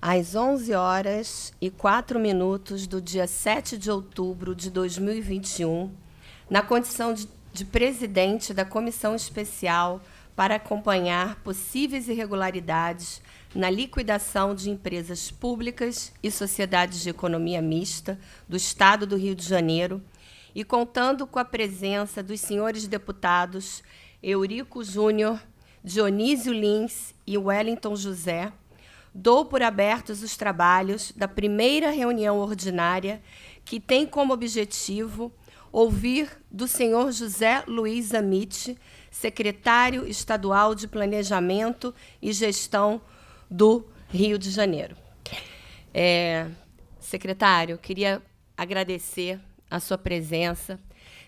às 11 horas e 4 minutos do dia 7 de outubro de 2021, na condição de, de presidente da Comissão Especial para acompanhar possíveis irregularidades na liquidação de empresas públicas e sociedades de economia mista do Estado do Rio de Janeiro e contando com a presença dos senhores deputados Eurico Júnior, Dionísio Lins e Wellington José, dou por abertos os trabalhos da primeira reunião ordinária, que tem como objetivo ouvir do senhor José Luiz Amit, secretário estadual de Planejamento e Gestão do Rio de Janeiro. É, secretário, queria agradecer a sua presença,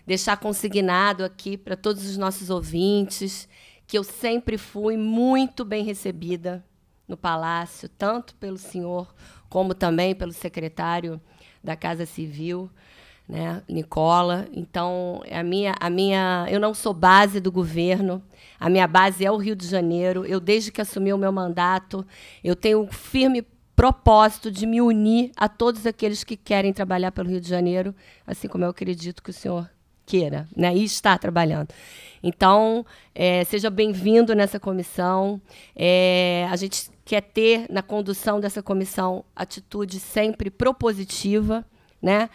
deixar consignado aqui para todos os nossos ouvintes que eu sempre fui muito bem recebida no palácio, tanto pelo senhor como também pelo secretário da Casa Civil, né, Nicola. Então, a minha, a minha, eu não sou base do governo. A minha base é o Rio de Janeiro. Eu desde que assumi o meu mandato, eu tenho um firme propósito de me unir a todos aqueles que querem trabalhar pelo Rio de Janeiro, assim como eu acredito que o senhor queira, né, e está trabalhando. Então, é, seja bem-vindo nessa comissão. É, a gente quer ter na condução dessa comissão atitude sempre propositiva, né?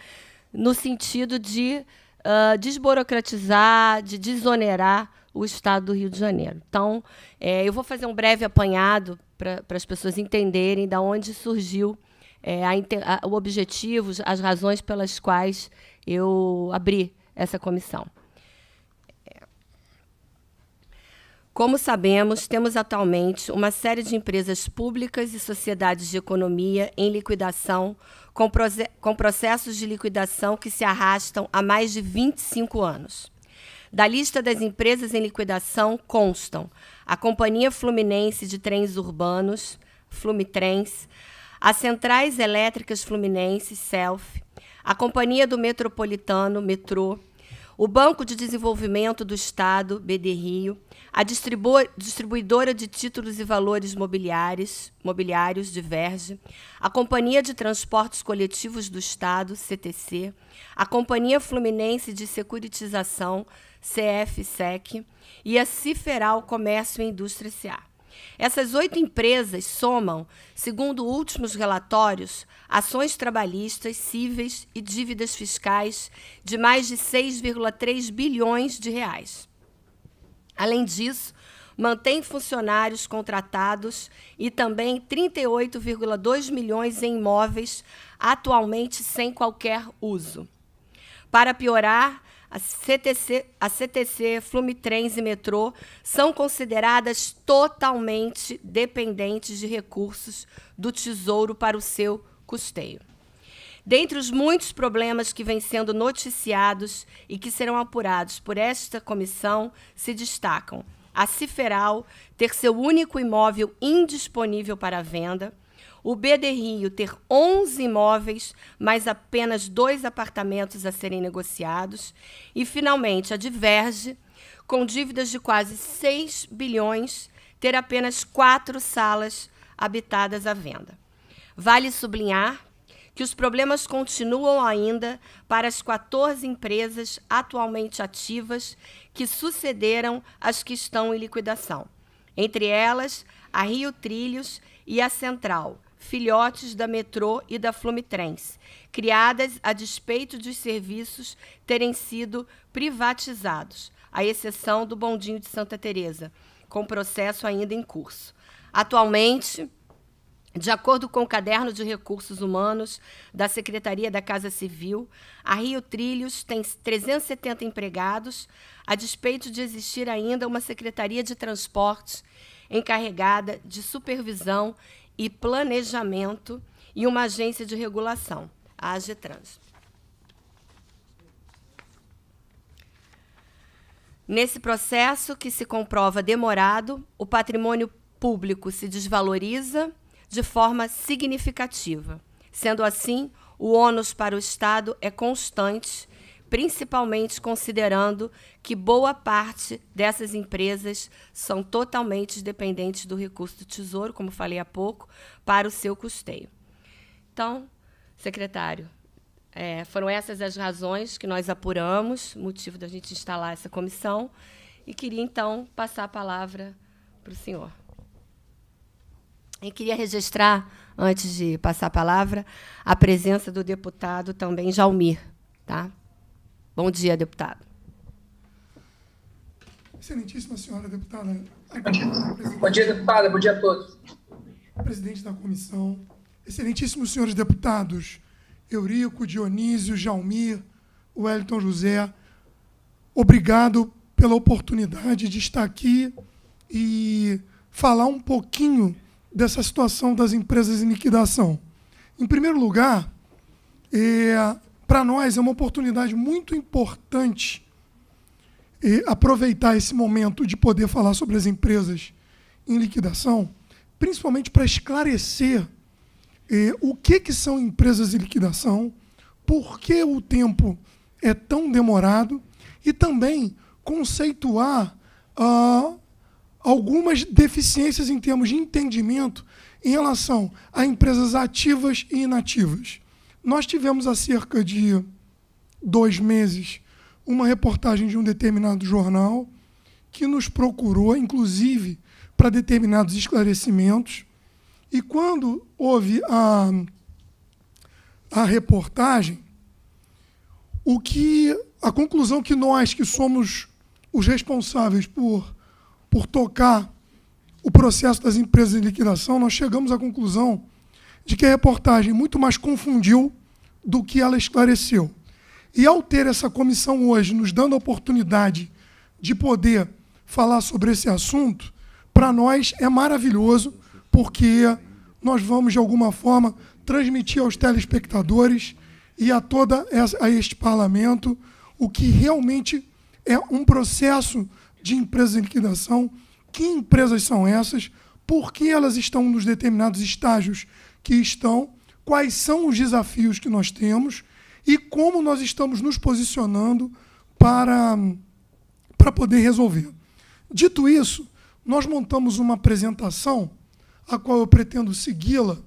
no sentido de uh, desburocratizar, de desonerar o Estado do Rio de Janeiro. Então, é, eu vou fazer um breve apanhado para as pessoas entenderem de onde surgiu é, a, a, o objetivo, as razões pelas quais eu abri essa comissão. Como sabemos, temos atualmente uma série de empresas públicas e sociedades de economia em liquidação, com, com processos de liquidação que se arrastam há mais de 25 anos. Da lista das empresas em liquidação constam a Companhia Fluminense de Trens Urbanos, Flumitrens, as Centrais Elétricas Fluminense, SELF, a Companhia do Metropolitano, Metrô, o Banco de Desenvolvimento do Estado, BD Rio, a distribuidora de títulos e valores mobiliários, mobiliários Diverge, a Companhia de Transportes Coletivos do Estado, CTC, a Companhia Fluminense de Securitização, CFSEC, e a Ciferal Comércio e Indústria SA. Essas oito empresas somam, segundo últimos relatórios, ações trabalhistas, cíveis e dívidas fiscais de mais de 6,3 bilhões de reais. Além disso, mantém funcionários contratados e também 38,2 milhões em imóveis atualmente sem qualquer uso. Para piorar, a CTC, a CTC, Flumitrens e Metrô são consideradas totalmente dependentes de recursos do Tesouro para o seu custeio. Dentre os muitos problemas que vêm sendo noticiados e que serão apurados por esta comissão, se destacam a Ciferal ter seu único imóvel indisponível para venda, o BD Rio ter 11 imóveis, mas apenas dois apartamentos a serem negociados, e, finalmente, a Diverge, com dívidas de quase 6 bilhões, ter apenas quatro salas habitadas à venda. Vale sublinhar que os problemas continuam ainda para as 14 empresas atualmente ativas que sucederam as que estão em liquidação. Entre elas, a Rio Trilhos e a Central, filhotes da Metrô e da Flumitrens, criadas a despeito dos serviços terem sido privatizados, à exceção do Bondinho de Santa Teresa, com processo ainda em curso. Atualmente, de acordo com o Caderno de Recursos Humanos da Secretaria da Casa Civil, a Rio Trilhos tem 370 empregados, a despeito de existir ainda uma Secretaria de Transportes encarregada de supervisão e planejamento e uma agência de regulação, a AGETRANS. Nesse processo, que se comprova demorado, o patrimônio público se desvaloriza de forma significativa. Sendo assim, o ônus para o Estado é constante, principalmente considerando que boa parte dessas empresas são totalmente dependentes do recurso do Tesouro, como falei há pouco, para o seu custeio. Então, secretário, é, foram essas as razões que nós apuramos, motivo da gente instalar essa comissão, e queria então passar a palavra para o senhor. E queria registrar, antes de passar a palavra, a presença do deputado também Jalmir. Tá? Bom dia, deputado. Excelentíssima senhora deputada. Bom dia, deputada. Bom dia a todos. Presidente da comissão. Excelentíssimos senhores deputados, Eurico, Dionísio, Jalmir, Wellington José, obrigado pela oportunidade de estar aqui e falar um pouquinho dessa situação das empresas em liquidação. Em primeiro lugar, é, para nós é uma oportunidade muito importante é, aproveitar esse momento de poder falar sobre as empresas em liquidação, principalmente para esclarecer é, o que, que são empresas em liquidação, por que o tempo é tão demorado e também conceituar ah, algumas deficiências em termos de entendimento em relação a empresas ativas e inativas. Nós tivemos há cerca de dois meses uma reportagem de um determinado jornal que nos procurou, inclusive, para determinados esclarecimentos. E quando houve a, a reportagem, o que a conclusão que nós que somos os responsáveis por, por tocar o processo das empresas em liquidação, nós chegamos à conclusão de que a reportagem muito mais confundiu do que ela esclareceu. E ao ter essa comissão hoje nos dando a oportunidade de poder falar sobre esse assunto, para nós é maravilhoso, porque nós vamos, de alguma forma, transmitir aos telespectadores e a essa, a este parlamento o que realmente é um processo de empresa em liquidação, que empresas são essas, por que elas estão nos determinados estágios que estão, quais são os desafios que nós temos e como nós estamos nos posicionando para, para poder resolver. Dito isso, nós montamos uma apresentação, a qual eu pretendo segui-la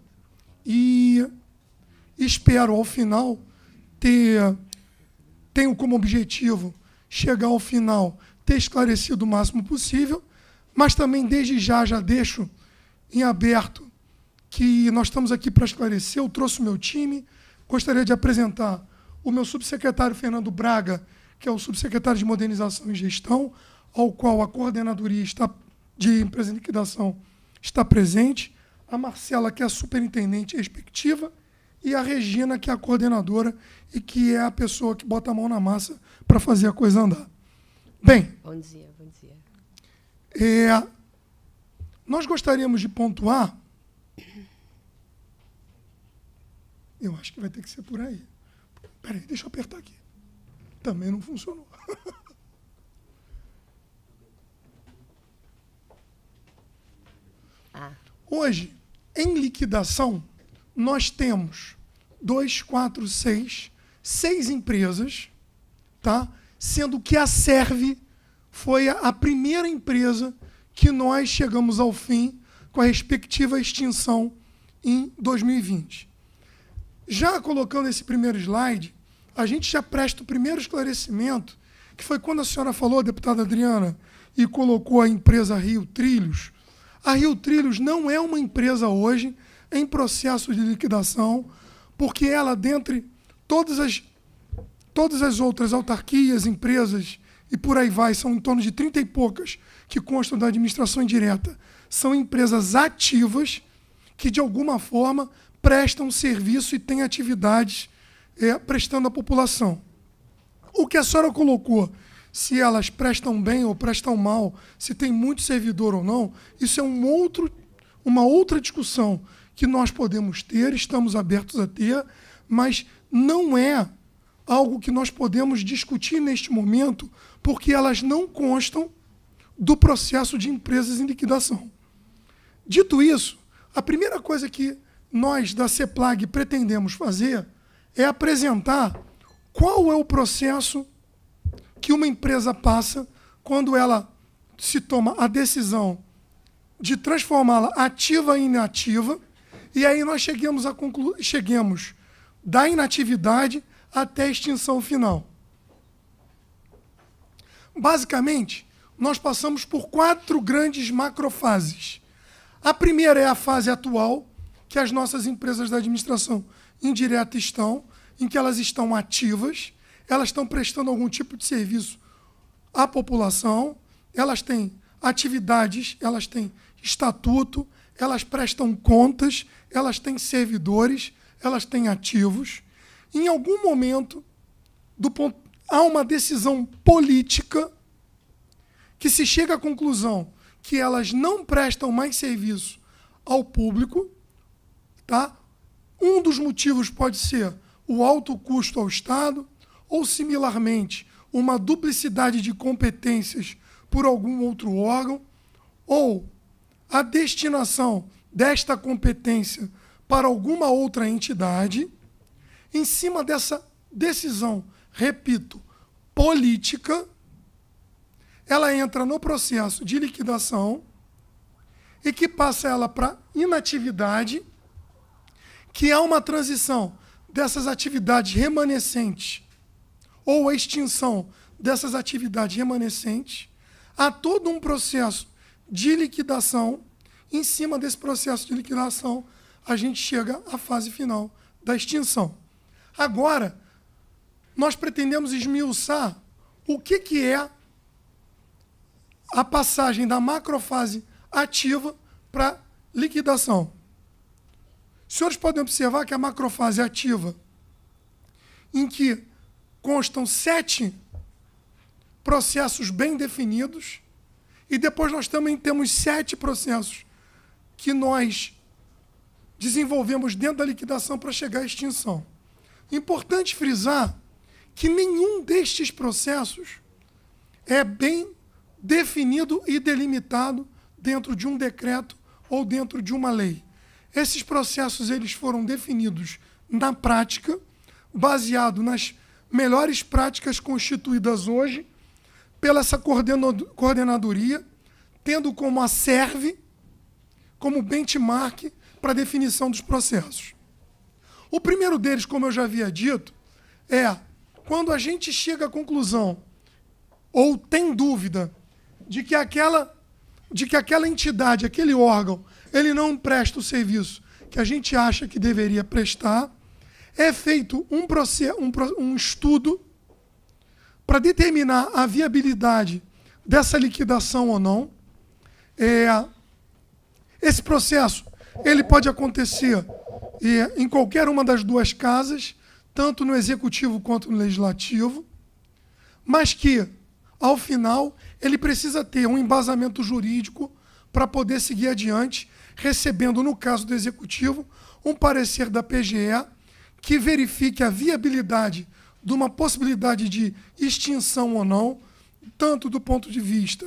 e espero, ao final, ter tenho como objetivo chegar ao final, ter esclarecido o máximo possível, mas também desde já já deixo em aberto que nós estamos aqui para esclarecer. Eu trouxe o meu time. Gostaria de apresentar o meu subsecretário Fernando Braga, que é o subsecretário de Modernização e Gestão, ao qual a coordenadoria está, de empresa em liquidação está presente, a Marcela, que é a superintendente respectiva, e a Regina, que é a coordenadora e que é a pessoa que bota a mão na massa para fazer a coisa andar. Bem. Bom dia, bom dia. É, nós gostaríamos de pontuar Eu acho que vai ter que ser por aí. Peraí, deixa eu apertar aqui. Também não funcionou. Ah. Hoje, em liquidação, nós temos dois, quatro, seis, seis empresas, tá? Sendo que a Serve foi a primeira empresa que nós chegamos ao fim com a respectiva extinção em 2020. Já colocando esse primeiro slide, a gente já presta o primeiro esclarecimento, que foi quando a senhora falou, deputada Adriana, e colocou a empresa Rio Trilhos. A Rio Trilhos não é uma empresa hoje em processo de liquidação, porque ela, dentre todas as, todas as outras autarquias, empresas e por aí vai, são em torno de 30 e poucas que constam da administração indireta, são empresas ativas que, de alguma forma, prestam serviço e têm atividades é, prestando à população. O que a senhora colocou, se elas prestam bem ou prestam mal, se tem muito servidor ou não, isso é um outro, uma outra discussão que nós podemos ter, estamos abertos a ter, mas não é algo que nós podemos discutir neste momento, porque elas não constam do processo de empresas em liquidação. Dito isso, a primeira coisa que nós da CEPLAG pretendemos fazer é apresentar qual é o processo que uma empresa passa quando ela se toma a decisão de transformá-la ativa em inativa, e aí nós chegamos a conclu cheguemos da inatividade até a extinção final. Basicamente, nós passamos por quatro grandes macrofases. A primeira é a fase atual, que as nossas empresas da administração indireta estão, em que elas estão ativas, elas estão prestando algum tipo de serviço à população, elas têm atividades, elas têm estatuto, elas prestam contas, elas têm servidores, elas têm ativos. Em algum momento, do ponto, há uma decisão política que se chega à conclusão que elas não prestam mais serviço ao público, tá? Um dos motivos pode ser o alto custo ao Estado, ou similarmente, uma duplicidade de competências por algum outro órgão, ou a destinação desta competência para alguma outra entidade, em cima dessa decisão, repito, política, ela entra no processo de liquidação e que passa ela para inatividade, que há uma transição dessas atividades remanescentes ou a extinção dessas atividades remanescentes, há todo um processo de liquidação. Em cima desse processo de liquidação, a gente chega à fase final da extinção. Agora, nós pretendemos esmiuçar o que, que é a passagem da macrofase ativa para liquidação. Os senhores podem observar que a macrofase ativa, em que constam sete processos bem definidos, e depois nós também temos sete processos que nós desenvolvemos dentro da liquidação para chegar à extinção. Importante frisar que nenhum destes processos é bem definido e delimitado dentro de um decreto ou dentro de uma lei. Esses processos eles foram definidos na prática, baseado nas melhores práticas constituídas hoje pela essa coordenadoria, tendo como a serve como benchmark para definição dos processos. O primeiro deles, como eu já havia dito, é quando a gente chega à conclusão ou tem dúvida de que aquela de que aquela entidade, aquele órgão, ele não presta o serviço que a gente acha que deveria prestar, é feito um, um, um estudo para determinar a viabilidade dessa liquidação ou não. É, esse processo ele pode acontecer é, em qualquer uma das duas casas, tanto no executivo quanto no legislativo, mas que, ao final, ele precisa ter um embasamento jurídico para poder seguir adiante, recebendo, no caso do executivo, um parecer da PGE que verifique a viabilidade de uma possibilidade de extinção ou não, tanto do ponto de vista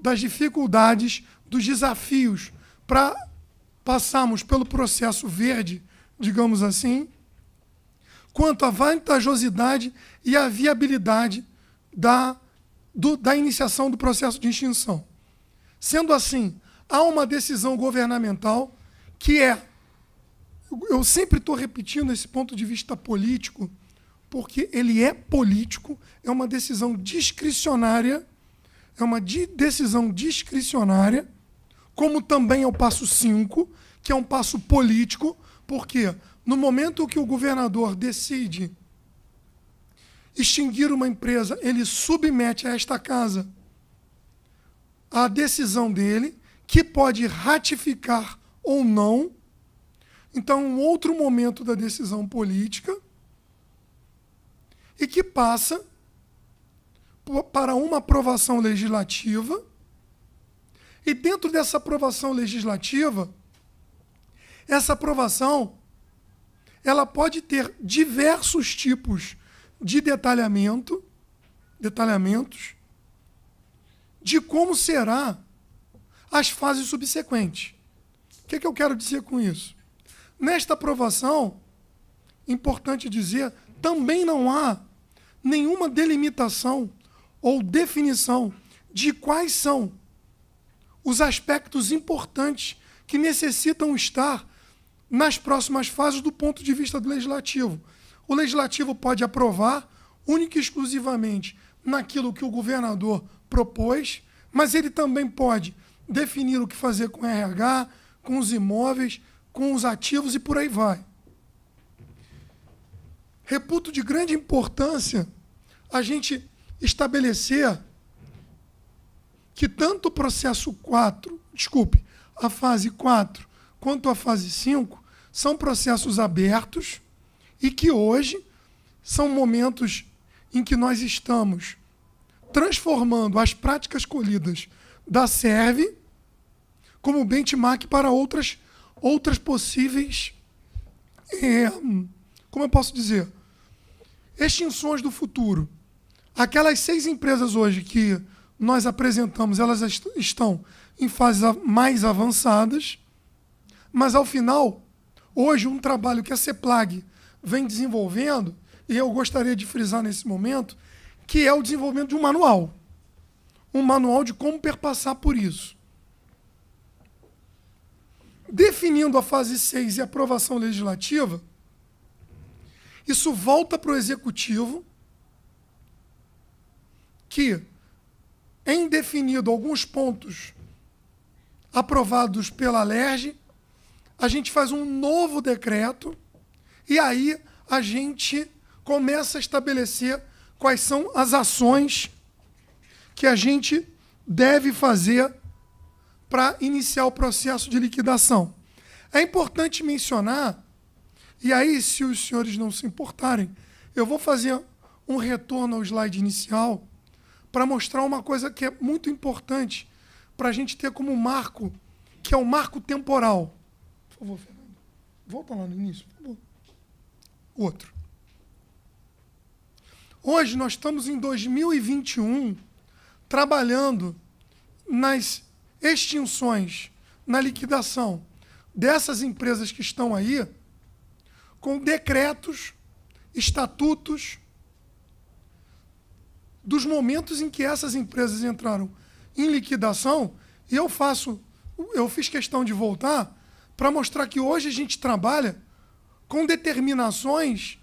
das dificuldades, dos desafios para passarmos pelo processo verde, digamos assim, quanto à vantajosidade e à viabilidade da, do, da iniciação do processo de extinção. Sendo assim, há uma decisão governamental que é, eu sempre estou repetindo esse ponto de vista político, porque ele é político, é uma decisão discricionária, é uma di decisão discricionária, como também é o passo 5, que é um passo político, porque no momento que o governador decide extinguir uma empresa, ele submete a esta casa a decisão dele, que pode ratificar ou não. Então, um outro momento da decisão política e que passa para uma aprovação legislativa. E dentro dessa aprovação legislativa, essa aprovação ela pode ter diversos tipos de detalhamento, detalhamentos de como será as fases subsequentes. O que, é que eu quero dizer com isso? Nesta aprovação, importante dizer, também não há nenhuma delimitação ou definição de quais são os aspectos importantes que necessitam estar nas próximas fases do ponto de vista do legislativo. O legislativo pode aprovar única e exclusivamente naquilo que o governador propôs, mas ele também pode definir o que fazer com o RH, com os imóveis, com os ativos e por aí vai. Reputo de grande importância a gente estabelecer que tanto o processo 4, desculpe, a fase 4 quanto a fase 5 são processos abertos e que hoje são momentos em que nós estamos transformando as práticas colhidas da SERV como benchmark para outras, outras possíveis, é, como eu posso dizer, extinções do futuro. Aquelas seis empresas hoje que nós apresentamos, elas est estão em fases mais avançadas, mas ao final, hoje, um trabalho que a CEPLAG vem desenvolvendo, e eu gostaria de frisar nesse momento, que é o desenvolvimento de um manual. Um manual de como perpassar por isso. Definindo a fase 6 e aprovação legislativa, isso volta para o executivo, que, em definido alguns pontos aprovados pela LERJ, a gente faz um novo decreto e aí a gente começa a estabelecer quais são as ações que a gente deve fazer para iniciar o processo de liquidação. É importante mencionar, e aí, se os senhores não se importarem, eu vou fazer um retorno ao slide inicial para mostrar uma coisa que é muito importante para a gente ter como marco, que é o marco temporal. Por favor, Fernando. Volta lá no início, por favor. Outro. Hoje nós estamos em 2021 trabalhando nas extinções, na liquidação dessas empresas que estão aí, com decretos, estatutos, dos momentos em que essas empresas entraram em liquidação, e eu faço, eu fiz questão de voltar para mostrar que hoje a gente trabalha com determinações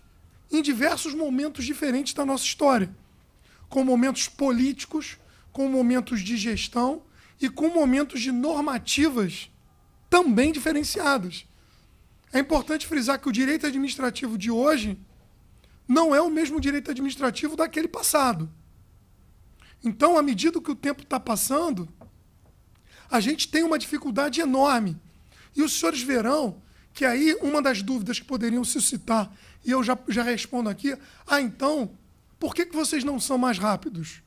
em diversos momentos diferentes da nossa história, com momentos políticos, com momentos de gestão e com momentos de normativas também diferenciadas. É importante frisar que o direito administrativo de hoje não é o mesmo direito administrativo daquele passado. Então, à medida que o tempo está passando, a gente tem uma dificuldade enorme. E os senhores verão que aí uma das dúvidas que poderiam suscitar, e eu já, já respondo aqui, ah, então, por que, que vocês não são mais rápidos?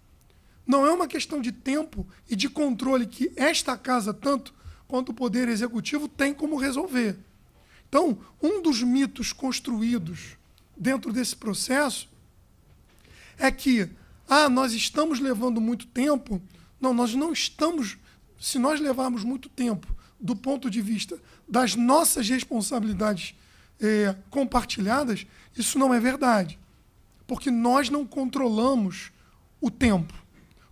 Não é uma questão de tempo e de controle que esta casa, tanto quanto o Poder Executivo, tem como resolver. Então, um dos mitos construídos dentro desse processo é que ah, nós estamos levando muito tempo. Não, nós não estamos. Se nós levarmos muito tempo do ponto de vista das nossas responsabilidades é, compartilhadas, isso não é verdade. Porque nós não controlamos o tempo.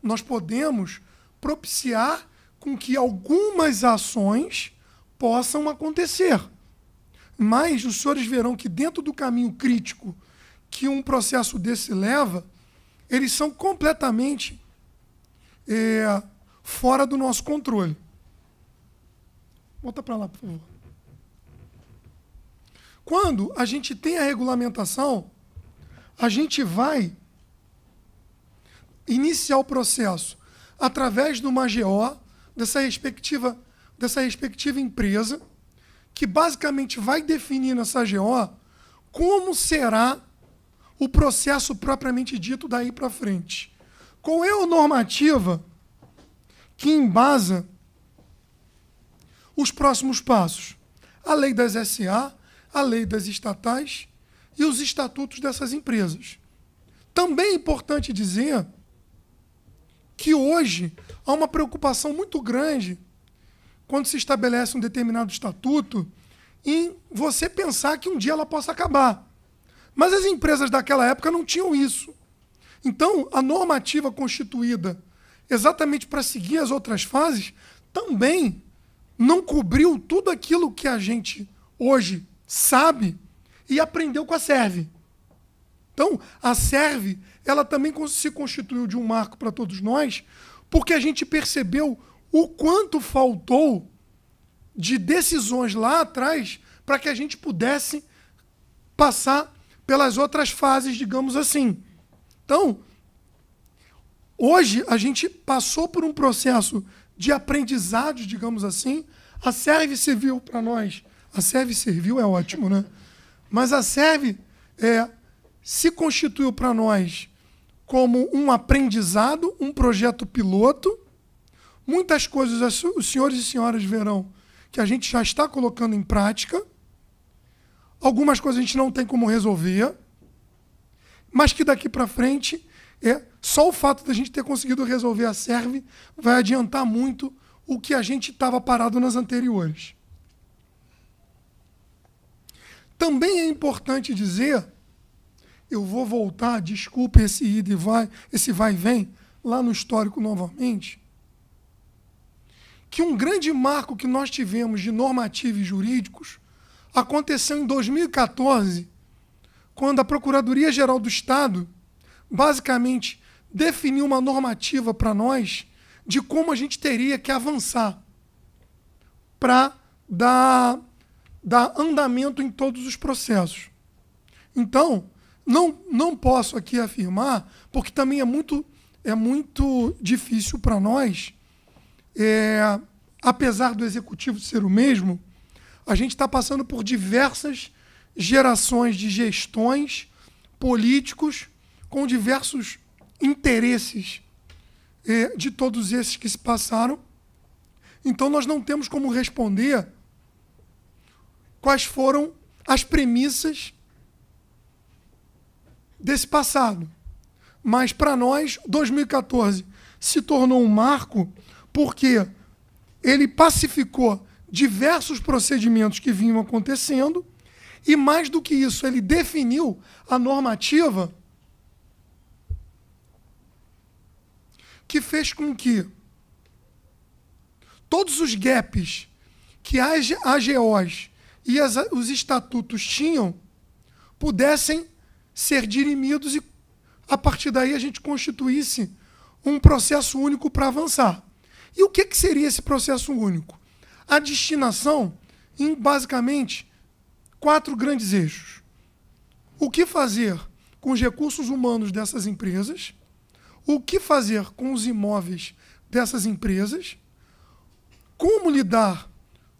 Nós podemos propiciar com que algumas ações possam acontecer. Mas os senhores verão que dentro do caminho crítico que um processo desse leva, eles são completamente é, fora do nosso controle. Volta para lá, por favor. Quando a gente tem a regulamentação, a gente vai iniciar o processo através de uma GO, dessa respectiva, dessa respectiva empresa, que basicamente vai definir nessa GO como será o processo propriamente dito daí para frente. Qual é a normativa que embasa os próximos passos? A lei das SA, a lei das estatais e os estatutos dessas empresas. Também é importante dizer que hoje há uma preocupação muito grande quando se estabelece um determinado estatuto em você pensar que um dia ela possa acabar. Mas as empresas daquela época não tinham isso. Então, a normativa constituída exatamente para seguir as outras fases também não cobriu tudo aquilo que a gente hoje sabe e aprendeu com a SERV. Então, a SERV, ela também se constituiu de um marco para todos nós, porque a gente percebeu o quanto faltou de decisões lá atrás para que a gente pudesse passar pelas outras fases, digamos assim. Então, hoje a gente passou por um processo de aprendizado, digamos assim. A serve serviu para nós. A serve serviu é ótimo, né? Mas a serve é, se constituiu para nós como um aprendizado, um projeto piloto. Muitas coisas os senhores e senhoras verão que a gente já está colocando em prática. Algumas coisas a gente não tem como resolver, mas que daqui para frente é só o fato da gente ter conseguido resolver a serve vai adiantar muito o que a gente estava parado nas anteriores. Também é importante dizer, eu vou voltar, desculpe esse ida e vai, esse vai e vem, lá no histórico novamente, que um grande marco que nós tivemos de normativos jurídicos aconteceu em 2014, quando a Procuradoria-Geral do Estado basicamente definiu uma normativa para nós de como a gente teria que avançar para dar, dar andamento em todos os processos. Então, não, não posso aqui afirmar, porque também é muito, é muito difícil para nós, é, apesar do executivo ser o mesmo, a gente está passando por diversas gerações de gestões políticos com diversos interesses eh, de todos esses que se passaram. Então, nós não temos como responder quais foram as premissas desse passado. Mas, para nós, 2014 se tornou um marco porque ele pacificou diversos procedimentos que vinham acontecendo e, mais do que isso, ele definiu a normativa que fez com que todos os gaps que as AGOs e as, os estatutos tinham pudessem ser dirimidos e, a partir daí, a gente constituísse um processo único para avançar. E o que, que seria esse processo único? A destinação em, basicamente, quatro grandes eixos. O que fazer com os recursos humanos dessas empresas, o que fazer com os imóveis dessas empresas, como lidar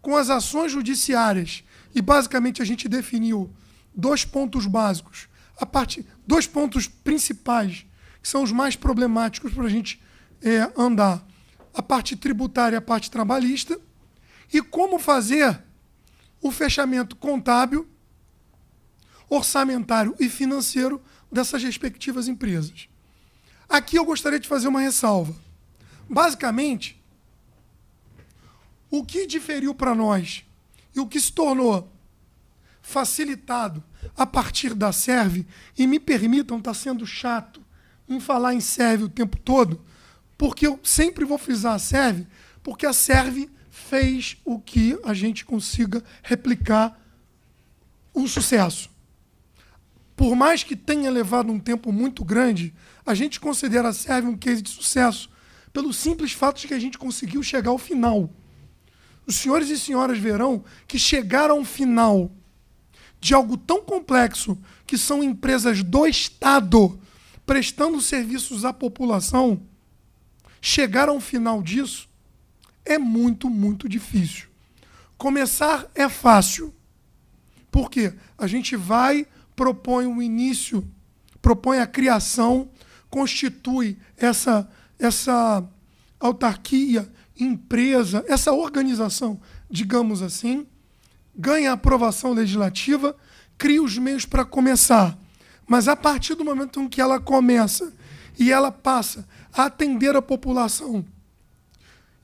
com as ações judiciárias, e basicamente a gente definiu dois pontos básicos, a parte, dois pontos principais, que são os mais problemáticos para a gente é, andar, a parte tributária e a parte trabalhista, e como fazer o fechamento contábil, orçamentário e financeiro dessas respectivas empresas. Aqui eu gostaria de fazer uma ressalva. Basicamente, o que diferiu para nós e o que se tornou facilitado a partir da SERV, e me permitam estar tá sendo chato em falar em SERV o tempo todo, porque eu sempre vou frisar a SERV, porque a SERV fez o que a gente consiga replicar um sucesso por mais que tenha levado um tempo muito grande, a gente considera a Serve um case de sucesso pelo simples fato de que a gente conseguiu chegar ao final. Os senhores e senhoras verão que chegar ao final de algo tão complexo que são empresas do Estado prestando serviços à população, chegar ao final disso é muito, muito difícil. Começar é fácil. Por quê? A gente vai propõe o um início, propõe a criação, constitui essa, essa autarquia, empresa, essa organização, digamos assim, ganha aprovação legislativa, cria os meios para começar. Mas a partir do momento em que ela começa e ela passa a atender a população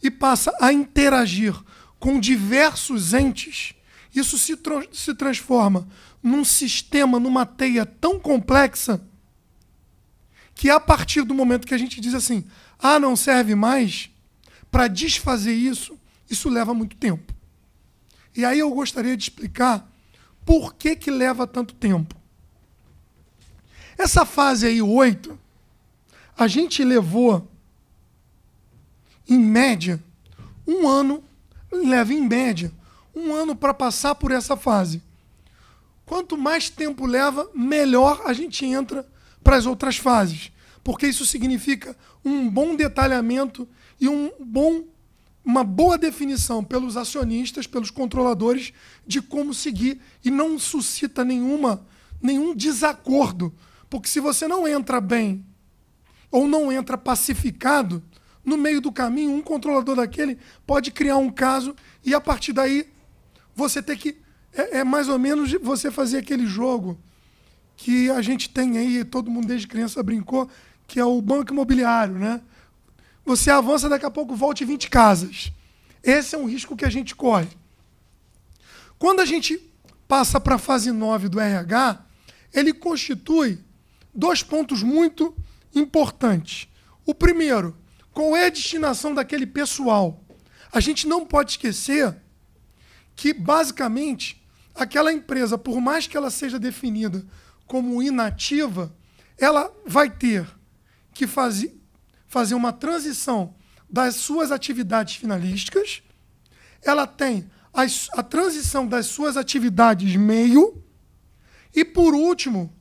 e passa a interagir com diversos entes, isso se, se transforma num sistema, numa teia tão complexa, que a partir do momento que a gente diz assim, ah, não serve mais, para desfazer isso, isso leva muito tempo. E aí eu gostaria de explicar por que, que leva tanto tempo. Essa fase aí, 8, a gente levou, em média, um ano, leva em média, um ano para passar por essa fase. Quanto mais tempo leva, melhor a gente entra para as outras fases. Porque isso significa um bom detalhamento e um bom, uma boa definição pelos acionistas, pelos controladores, de como seguir e não suscita nenhuma, nenhum desacordo. Porque se você não entra bem ou não entra pacificado, no meio do caminho, um controlador daquele pode criar um caso e a partir daí você ter que. É, é, mais ou menos você fazer aquele jogo que a gente tem aí, todo mundo desde criança brincou, que é o banco imobiliário, né? Você avança, daqui a pouco volte 20 casas. Esse é um risco que a gente corre. Quando a gente passa para a fase 9 do RH, ele constitui dois pontos muito importantes. O primeiro, qual é a destinação daquele pessoal? A gente não pode esquecer que, basicamente, aquela empresa, por mais que ela seja definida como inativa, ela vai ter que fazer, fazer uma transição das suas atividades finalísticas, ela tem as, a transição das suas atividades meio, e, por último,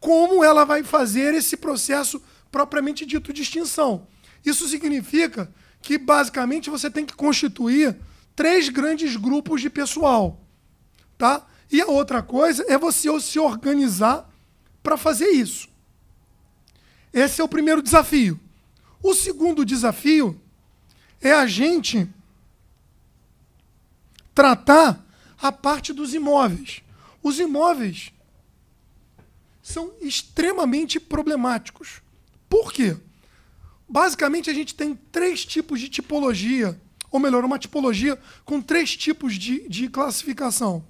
como ela vai fazer esse processo propriamente dito de extinção. Isso significa que, basicamente, você tem que constituir três grandes grupos de pessoal. Tá? E a outra coisa é você se organizar para fazer isso. Esse é o primeiro desafio. O segundo desafio é a gente tratar a parte dos imóveis. Os imóveis são extremamente problemáticos. Por quê? Basicamente, a gente tem três tipos de tipologia, ou melhor, uma tipologia com três tipos de, de classificação.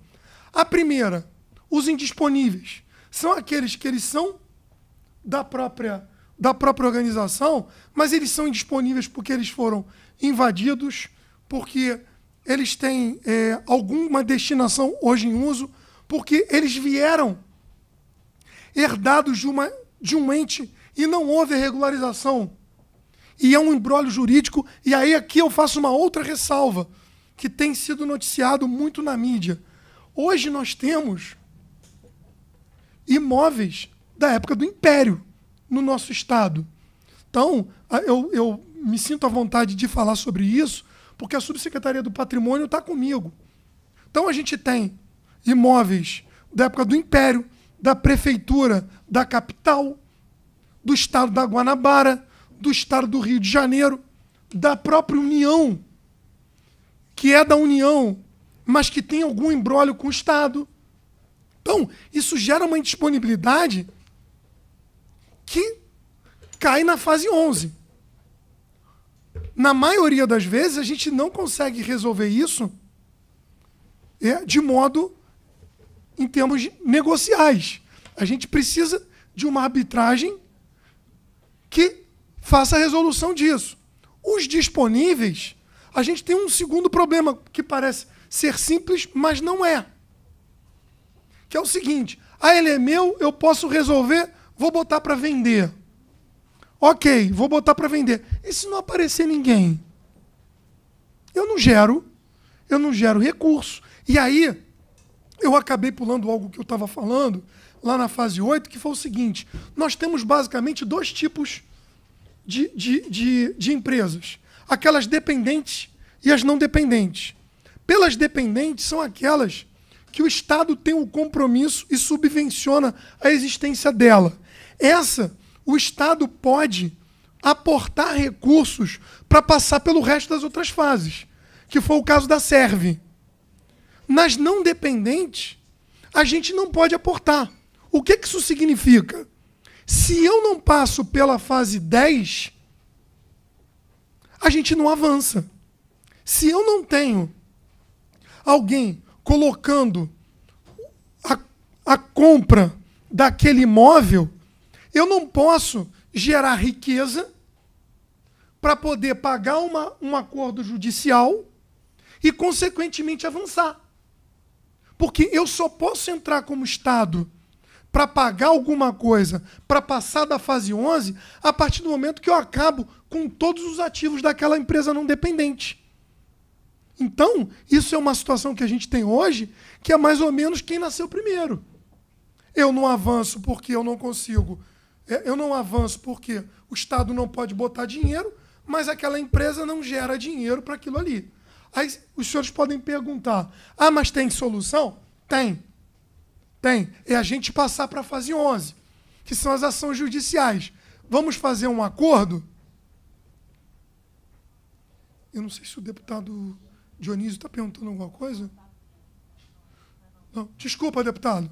A primeira, os indisponíveis. São aqueles que eles são da própria, da própria organização, mas eles são indisponíveis porque eles foram invadidos, porque eles têm é, alguma destinação hoje em uso, porque eles vieram herdados de, uma, de um ente e não houve regularização. E é um embrólio jurídico. E aí aqui eu faço uma outra ressalva, que tem sido noticiado muito na mídia. Hoje nós temos imóveis da época do Império no nosso estado. Então, eu, eu me sinto à vontade de falar sobre isso, porque a Subsecretaria do Patrimônio está comigo. Então, a gente tem imóveis da época do Império, da prefeitura da capital, do estado da Guanabara, do estado do Rio de Janeiro, da própria União, que é da União, mas que tem algum embrólio com o Estado. Então, isso gera uma indisponibilidade que cai na fase 11. Na maioria das vezes, a gente não consegue resolver isso é, de modo em termos negociais. A gente precisa de uma arbitragem que faça a resolução disso. Os disponíveis, a gente tem um segundo problema que parece ser simples, mas não é. Que é o seguinte: ah, ele é meu, eu posso resolver, vou botar para vender. Ok, vou botar para vender. E se não aparecer ninguém? Eu não gero, eu não gero recurso. E aí, eu acabei pulando algo que eu estava falando lá na fase 8, que foi o seguinte: nós temos basicamente dois tipos de, de, de, de empresas: aquelas dependentes e as não dependentes. Pelas dependentes são aquelas que o Estado tem o compromisso e subvenciona a existência dela. Essa, o Estado pode aportar recursos para passar pelo resto das outras fases, que foi o caso da Serve. Nas não dependentes, a gente não pode aportar. O que, que isso significa? Se eu não passo pela fase 10, a gente não avança. Se eu não tenho alguém colocando a, a compra daquele imóvel, eu não posso gerar riqueza para poder pagar uma, um acordo judicial e, consequentemente, avançar. Porque eu só posso entrar como Estado para pagar alguma coisa, para passar da fase 11, a partir do momento que eu acabo com todos os ativos daquela empresa não dependente. Então, isso é uma situação que a gente tem hoje, que é mais ou menos quem nasceu primeiro. Eu não avanço porque eu não consigo. É, eu não avanço porque o Estado não pode botar dinheiro, mas aquela empresa não gera dinheiro para aquilo ali. Aí os senhores podem perguntar: ah, mas tem solução? Tem. Tem. É a gente passar para a fase 11, que são as ações judiciais. Vamos fazer um acordo? Eu não sei se o deputado Dionísio está perguntando alguma coisa. Não. Desculpa, deputado.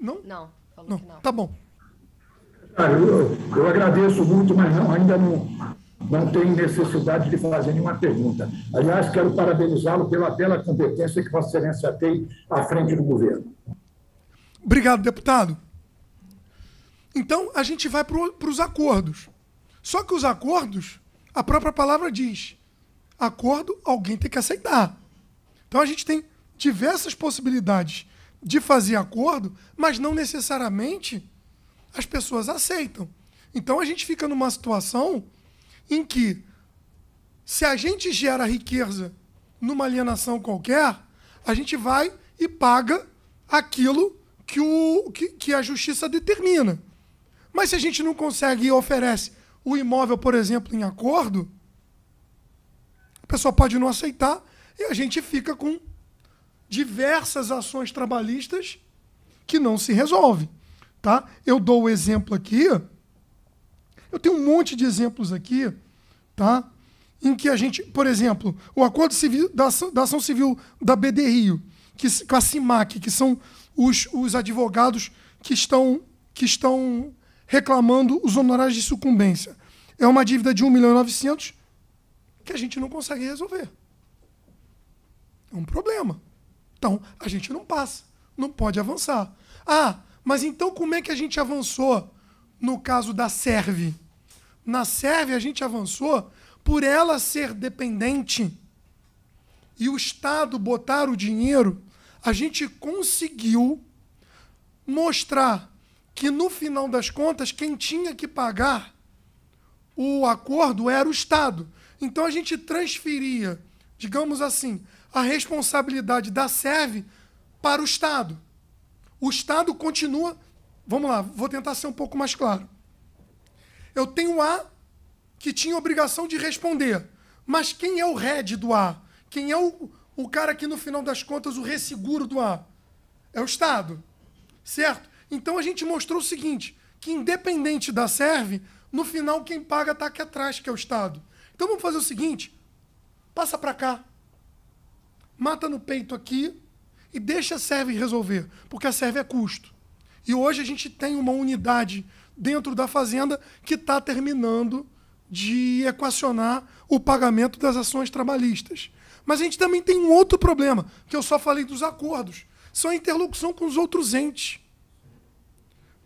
Não? Não, falou não. que não. Tá bom. Eu, eu agradeço muito, mas não, ainda não, não tem necessidade de fazer nenhuma pergunta. Aliás, quero parabenizá-lo pela bela competência que Vossa Excelência tem à frente do governo. Obrigado, deputado. Então, a gente vai para os acordos. Só que os acordos, a própria palavra diz: acordo, alguém tem que aceitar. Então, a gente tem diversas possibilidades de fazer acordo, mas não necessariamente as pessoas aceitam. Então, a gente fica numa situação em que, se a gente gera riqueza numa alienação qualquer, a gente vai e paga aquilo que, o, que, que a justiça determina. Mas se a gente não consegue e oferece o imóvel, por exemplo, em acordo, a pessoa pode não aceitar e a gente fica com diversas ações trabalhistas que não se resolvem. Tá? Eu dou o exemplo aqui eu tenho um monte de exemplos aqui, tá? Em que a gente, por exemplo, o acordo civil da ação, da ação civil da BD Rio, que, com a CIMAC, que são os, os advogados que estão, que estão reclamando os honorários de sucumbência. É uma dívida de 1 milhão e 900 que a gente não consegue resolver. É um problema. Então, a gente não passa, não pode avançar. Ah, mas então como é que a gente avançou no caso da Serve? Na Sérvia, a gente avançou por ela ser dependente e o Estado botar o dinheiro, a gente conseguiu mostrar que, no final das contas, quem tinha que pagar o acordo era o Estado. Então a gente transferia, digamos assim, a responsabilidade da SERV para o Estado. O Estado continua. Vamos lá, vou tentar ser um pouco mais claro. Eu tenho A que tinha obrigação de responder. Mas quem é o head do A? Quem é o, o cara que, no final das contas, o resseguro do A? É o Estado. Certo? Então a gente mostrou o seguinte: que independente da serve, no final quem paga está aqui atrás, que é o Estado. Então vamos fazer o seguinte: passa para cá, mata no peito aqui e deixa a serve resolver, porque a serve é custo. E hoje a gente tem uma unidade dentro da fazenda que está terminando de equacionar o pagamento das ações trabalhistas. Mas a gente também tem um outro problema, que eu só falei dos acordos. São a interlocução com os outros entes.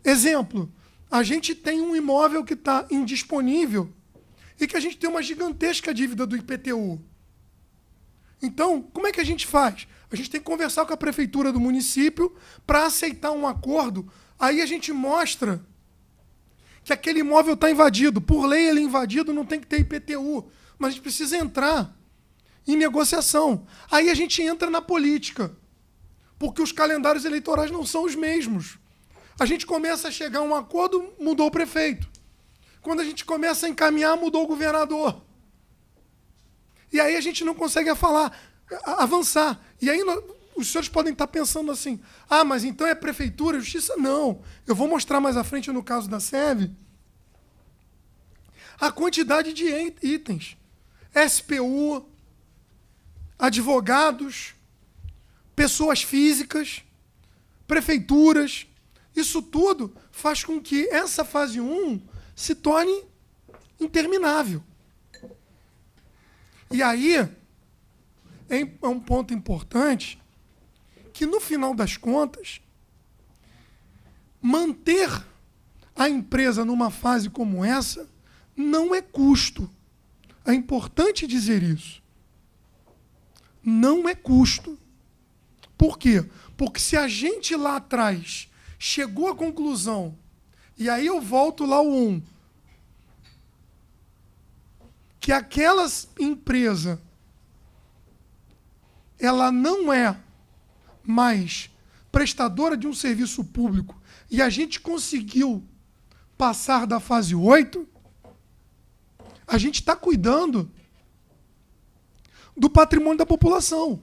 Exemplo, a gente tem um imóvel que está indisponível e que a gente tem uma gigantesca dívida do IPTU. Então, como é que a gente faz? A gente tem que conversar com a prefeitura do município para aceitar um acordo. Aí a gente mostra que aquele imóvel está invadido. Por lei, ele é invadido, não tem que ter IPTU. Mas a gente precisa entrar em negociação. Aí a gente entra na política. Porque os calendários eleitorais não são os mesmos. A gente começa a chegar a um acordo, mudou o prefeito. Quando a gente começa a encaminhar, mudou o governador. E aí a gente não consegue falar, avançar. E aí os senhores podem estar pensando assim: ah, mas então é prefeitura, justiça? Não. Eu vou mostrar mais à frente no caso da SEV a quantidade de itens. SPU, advogados, pessoas físicas, prefeituras. Isso tudo faz com que essa fase 1 se torne interminável. E aí é um ponto importante que no final das contas, manter a empresa numa fase como essa não é custo. É importante dizer isso. Não é custo. Por quê? Porque se a gente lá atrás chegou à conclusão, e aí eu volto lá o 1, que aquela empresa ela não é mais prestadora de um serviço público e a gente conseguiu passar da fase 8, a gente está cuidando do patrimônio da população. O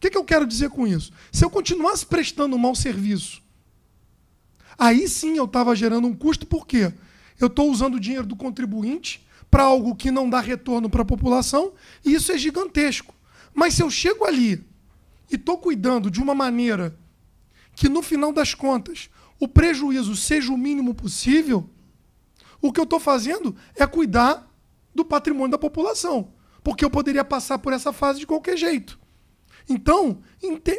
que, que eu quero dizer com isso? Se eu continuasse prestando um mau serviço, aí sim eu estava gerando um custo, por quê? Eu estou usando o dinheiro do contribuinte para algo que não dá retorno para a população, e isso é gigantesco. Mas se eu chego ali e estou cuidando de uma maneira que, no final das contas, o prejuízo seja o mínimo possível, o que eu estou fazendo é cuidar do patrimônio da população. Porque eu poderia passar por essa fase de qualquer jeito. Então,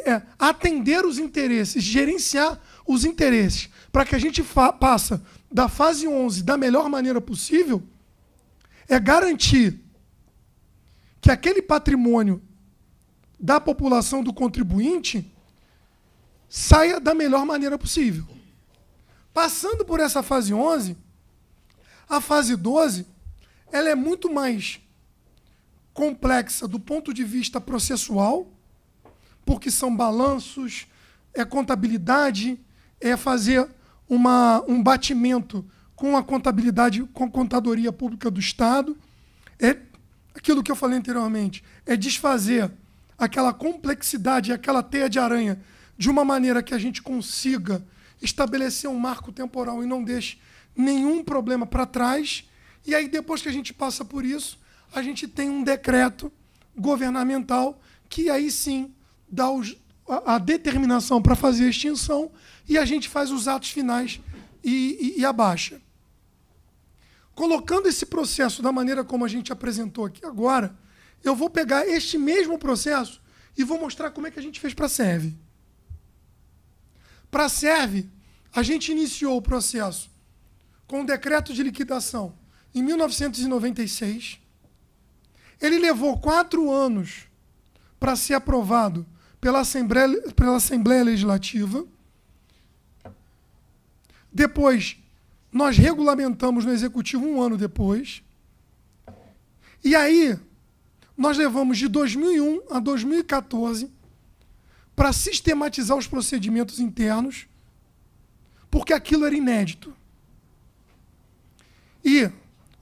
é, atender os interesses, gerenciar os interesses, para que a gente passa da fase 11 da melhor maneira possível, é garantir que aquele patrimônio da população do contribuinte saia da melhor maneira possível. Passando por essa fase 11, a fase 12 ela é muito mais complexa do ponto de vista processual, porque são balanços, é contabilidade, é fazer uma, um batimento com a contabilidade, com a contadoria pública do Estado. É aquilo que eu falei anteriormente, é desfazer aquela complexidade, aquela teia de aranha, de uma maneira que a gente consiga estabelecer um marco temporal e não deixe nenhum problema para trás e aí, depois que a gente passa por isso, a gente tem um decreto governamental que aí sim dá os, a, a, determinação para fazer a extinção e a gente faz os atos finais e, e, e abaixa. Colocando esse processo da maneira como a gente apresentou aqui agora, eu vou pegar este mesmo processo e vou mostrar como é que a gente fez para a Serve. Para a Serve, a gente iniciou o processo com o decreto de liquidação em 1996. Ele levou quatro anos para ser aprovado pela Assembleia, pela Assembleia Legislativa. Depois, nós regulamentamos no Executivo um ano depois. E aí, nós levamos de 2001 a 2014 para sistematizar os procedimentos internos, porque aquilo era inédito. E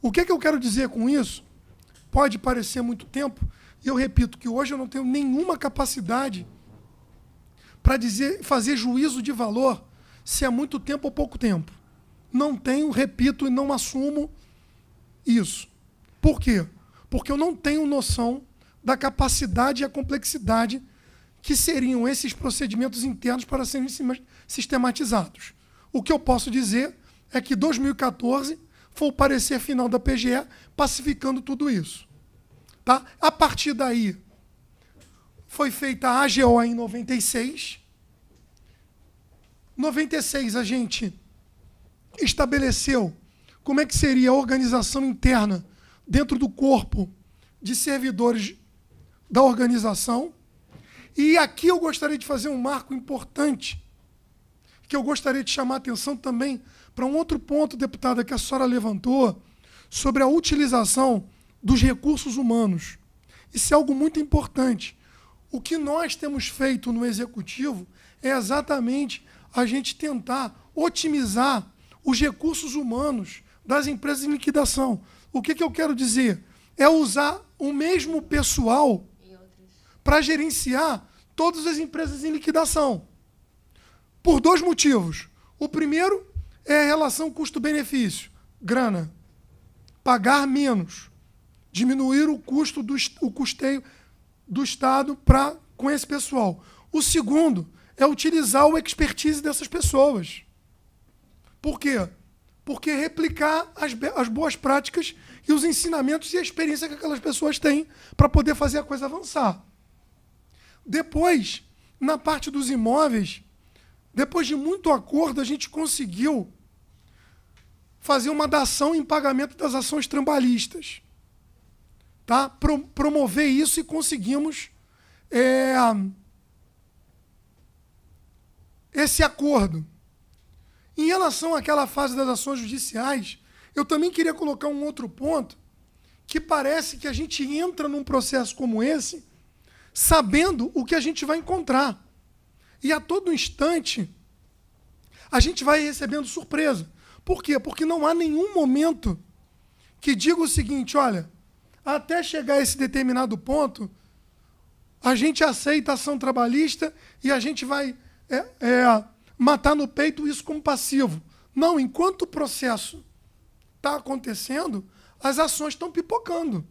o que, é que eu quero dizer com isso? Pode parecer muito tempo, e eu repito que hoje eu não tenho nenhuma capacidade para dizer, fazer juízo de valor se é muito tempo ou pouco tempo. Não tenho, repito, e não assumo isso. Por quê? Porque eu não tenho noção da capacidade e a complexidade que seriam esses procedimentos internos para serem sistematizados. O que eu posso dizer é que 2014 foi o parecer final da PGE pacificando tudo isso. Tá? A partir daí, foi feita a AGO em 96. 96 a gente estabeleceu como é que seria a organização interna dentro do corpo de servidores da organização. E aqui eu gostaria de fazer um marco importante, que eu gostaria de chamar a atenção também para um outro ponto, deputada, que a senhora levantou, sobre a utilização dos recursos humanos. Isso é algo muito importante. O que nós temos feito no Executivo é exatamente a gente tentar otimizar os recursos humanos das empresas em liquidação. O que, que eu quero dizer? É usar o mesmo pessoal para gerenciar todas as empresas em liquidação. Por dois motivos. O primeiro é a relação custo-benefício. Grana. Pagar menos. Diminuir o custo do o custeio do Estado para com esse pessoal. O segundo é utilizar o expertise dessas pessoas. Por quê? Porque replicar as, as boas práticas e os ensinamentos e a experiência que aquelas pessoas têm para poder fazer a coisa avançar. Depois, na parte dos imóveis, depois de muito acordo, a gente conseguiu fazer uma dação em pagamento das ações trabalhistas. Tá? Pro, promover isso e conseguimos é, esse acordo. Em relação àquela fase das ações judiciais, eu também queria colocar um outro ponto, que parece que a gente entra num processo como esse sabendo o que a gente vai encontrar. E a todo instante a gente vai recebendo surpresa. Por quê? Porque não há nenhum momento que diga o seguinte: olha, até chegar a esse determinado ponto, a gente aceita a ação trabalhista e a gente vai é, é, matar no peito isso como passivo. Não, enquanto o processo está acontecendo, as ações estão pipocando.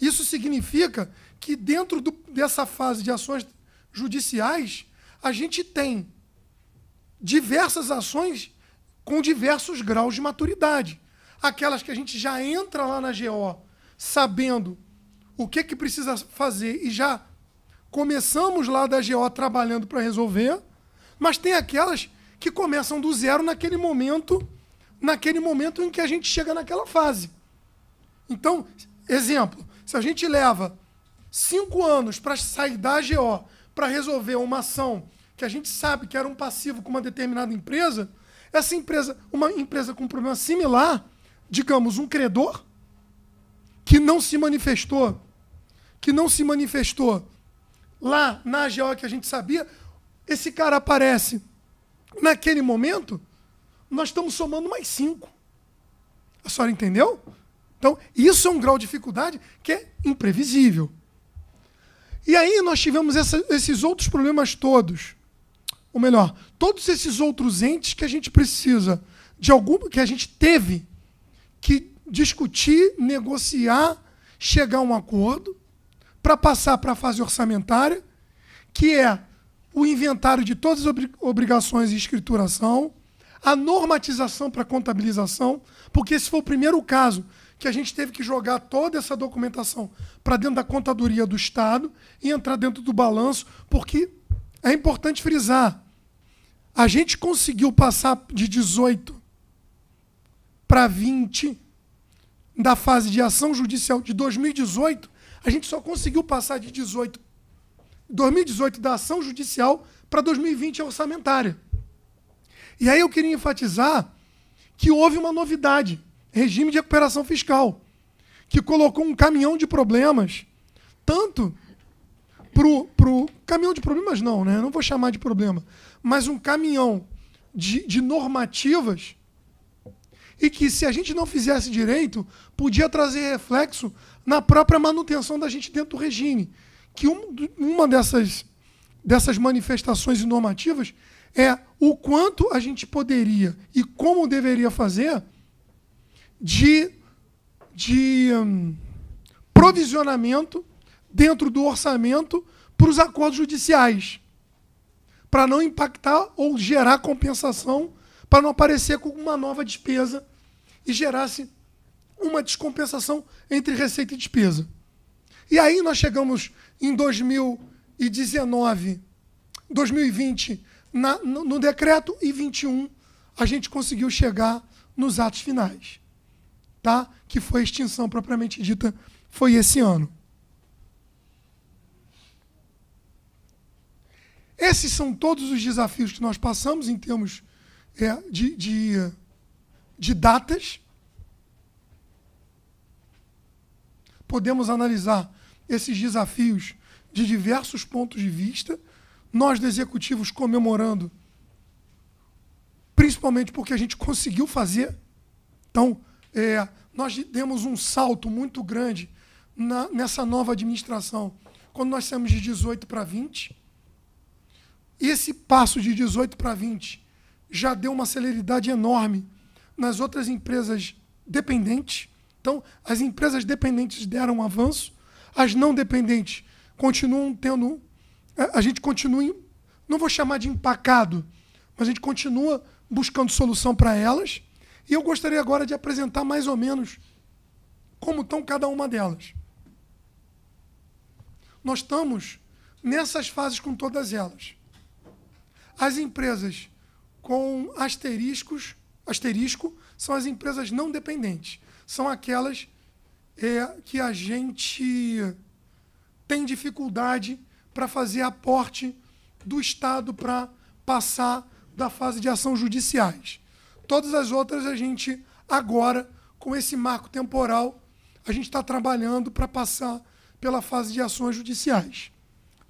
Isso significa que dentro do, dessa fase de ações judiciais, a gente tem diversas ações com diversos graus de maturidade. Aquelas que a gente já entra lá na GO sabendo o que, que precisa fazer e já começamos lá da GO trabalhando para resolver, mas tem aquelas que começam do zero naquele momento, naquele momento em que a gente chega naquela fase. Então, exemplo, se a gente leva cinco anos para sair da GO para resolver uma ação que a gente sabe que era um passivo com uma determinada empresa, essa empresa, uma empresa com um problema similar, digamos, um credor, que não se manifestou, que não se manifestou lá na AGO que a gente sabia, esse cara aparece naquele momento, nós estamos somando mais cinco. A senhora entendeu? Então, isso é um grau de dificuldade que é imprevisível. E aí nós tivemos essa, esses outros problemas todos ou melhor, todos esses outros entes que a gente precisa de algum que a gente teve que discutir, negociar, chegar a um acordo para passar para a fase orçamentária, que é o inventário de todas as obrigações e escrituração, a normatização para contabilização, porque esse foi o primeiro caso que a gente teve que jogar toda essa documentação para dentro da contadoria do Estado e entrar dentro do balanço, porque é importante frisar, a gente conseguiu passar de 18 para 20 da fase de ação judicial de 2018, a gente só conseguiu passar de 18 2018 da ação judicial para 2020 a orçamentária. E aí eu queria enfatizar que houve uma novidade, regime de recuperação fiscal, que colocou um caminhão de problemas, tanto pro, pro caminhão de problemas não, né? Não vou chamar de problema, mas um caminhão de, de normativas e que se a gente não fizesse direito, podia trazer reflexo na própria manutenção da gente dentro do regime. Que um, uma dessas, dessas manifestações normativas é o quanto a gente poderia e como deveria fazer de, de um, provisionamento dentro do orçamento para os acordos judiciais, para não impactar ou gerar compensação, para não aparecer com uma nova despesa e gerasse uma descompensação entre receita e despesa. E aí nós chegamos em 2019, 2020, na, no, no decreto e 21 a gente conseguiu chegar nos atos finais, tá? Que foi a extinção propriamente dita, foi esse ano. Esses são todos os desafios que nós passamos em termos é, de, de, de datas. Podemos analisar esses desafios de diversos pontos de vista. Nós, do Executivos, comemorando, principalmente porque a gente conseguiu fazer. Então, é, nós demos um salto muito grande na, nessa nova administração, quando nós saímos de 18 para 20 esse passo de 18 para 20 já deu uma celeridade enorme nas outras empresas dependentes. Então, as empresas dependentes deram um avanço, as não dependentes continuam tendo. A gente continua, não vou chamar de empacado, mas a gente continua buscando solução para elas. E eu gostaria agora de apresentar mais ou menos como estão cada uma delas. Nós estamos nessas fases com todas elas. As empresas com asteriscos, asterisco são as empresas não dependentes. São aquelas é, que a gente tem dificuldade para fazer aporte do Estado para passar da fase de ação judiciais. Todas as outras a gente agora, com esse marco temporal, a gente está trabalhando para passar pela fase de ações judiciais.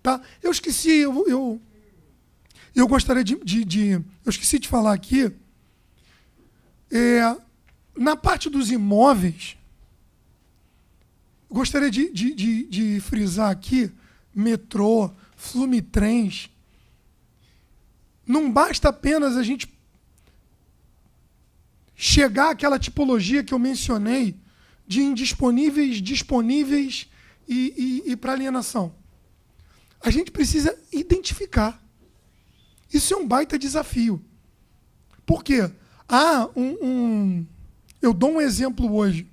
Tá? Eu esqueci, eu, eu, eu gostaria de, de, de, Eu esqueci de falar aqui. É, na parte dos imóveis, gostaria de, de, de, de frisar aqui: metrô, flumitrens. Não basta apenas a gente chegar àquela tipologia que eu mencionei de indisponíveis, disponíveis e, e, e para alienação. A gente precisa identificar. Isso é um baita desafio. Por quê? Há um, um eu dou um exemplo hoje.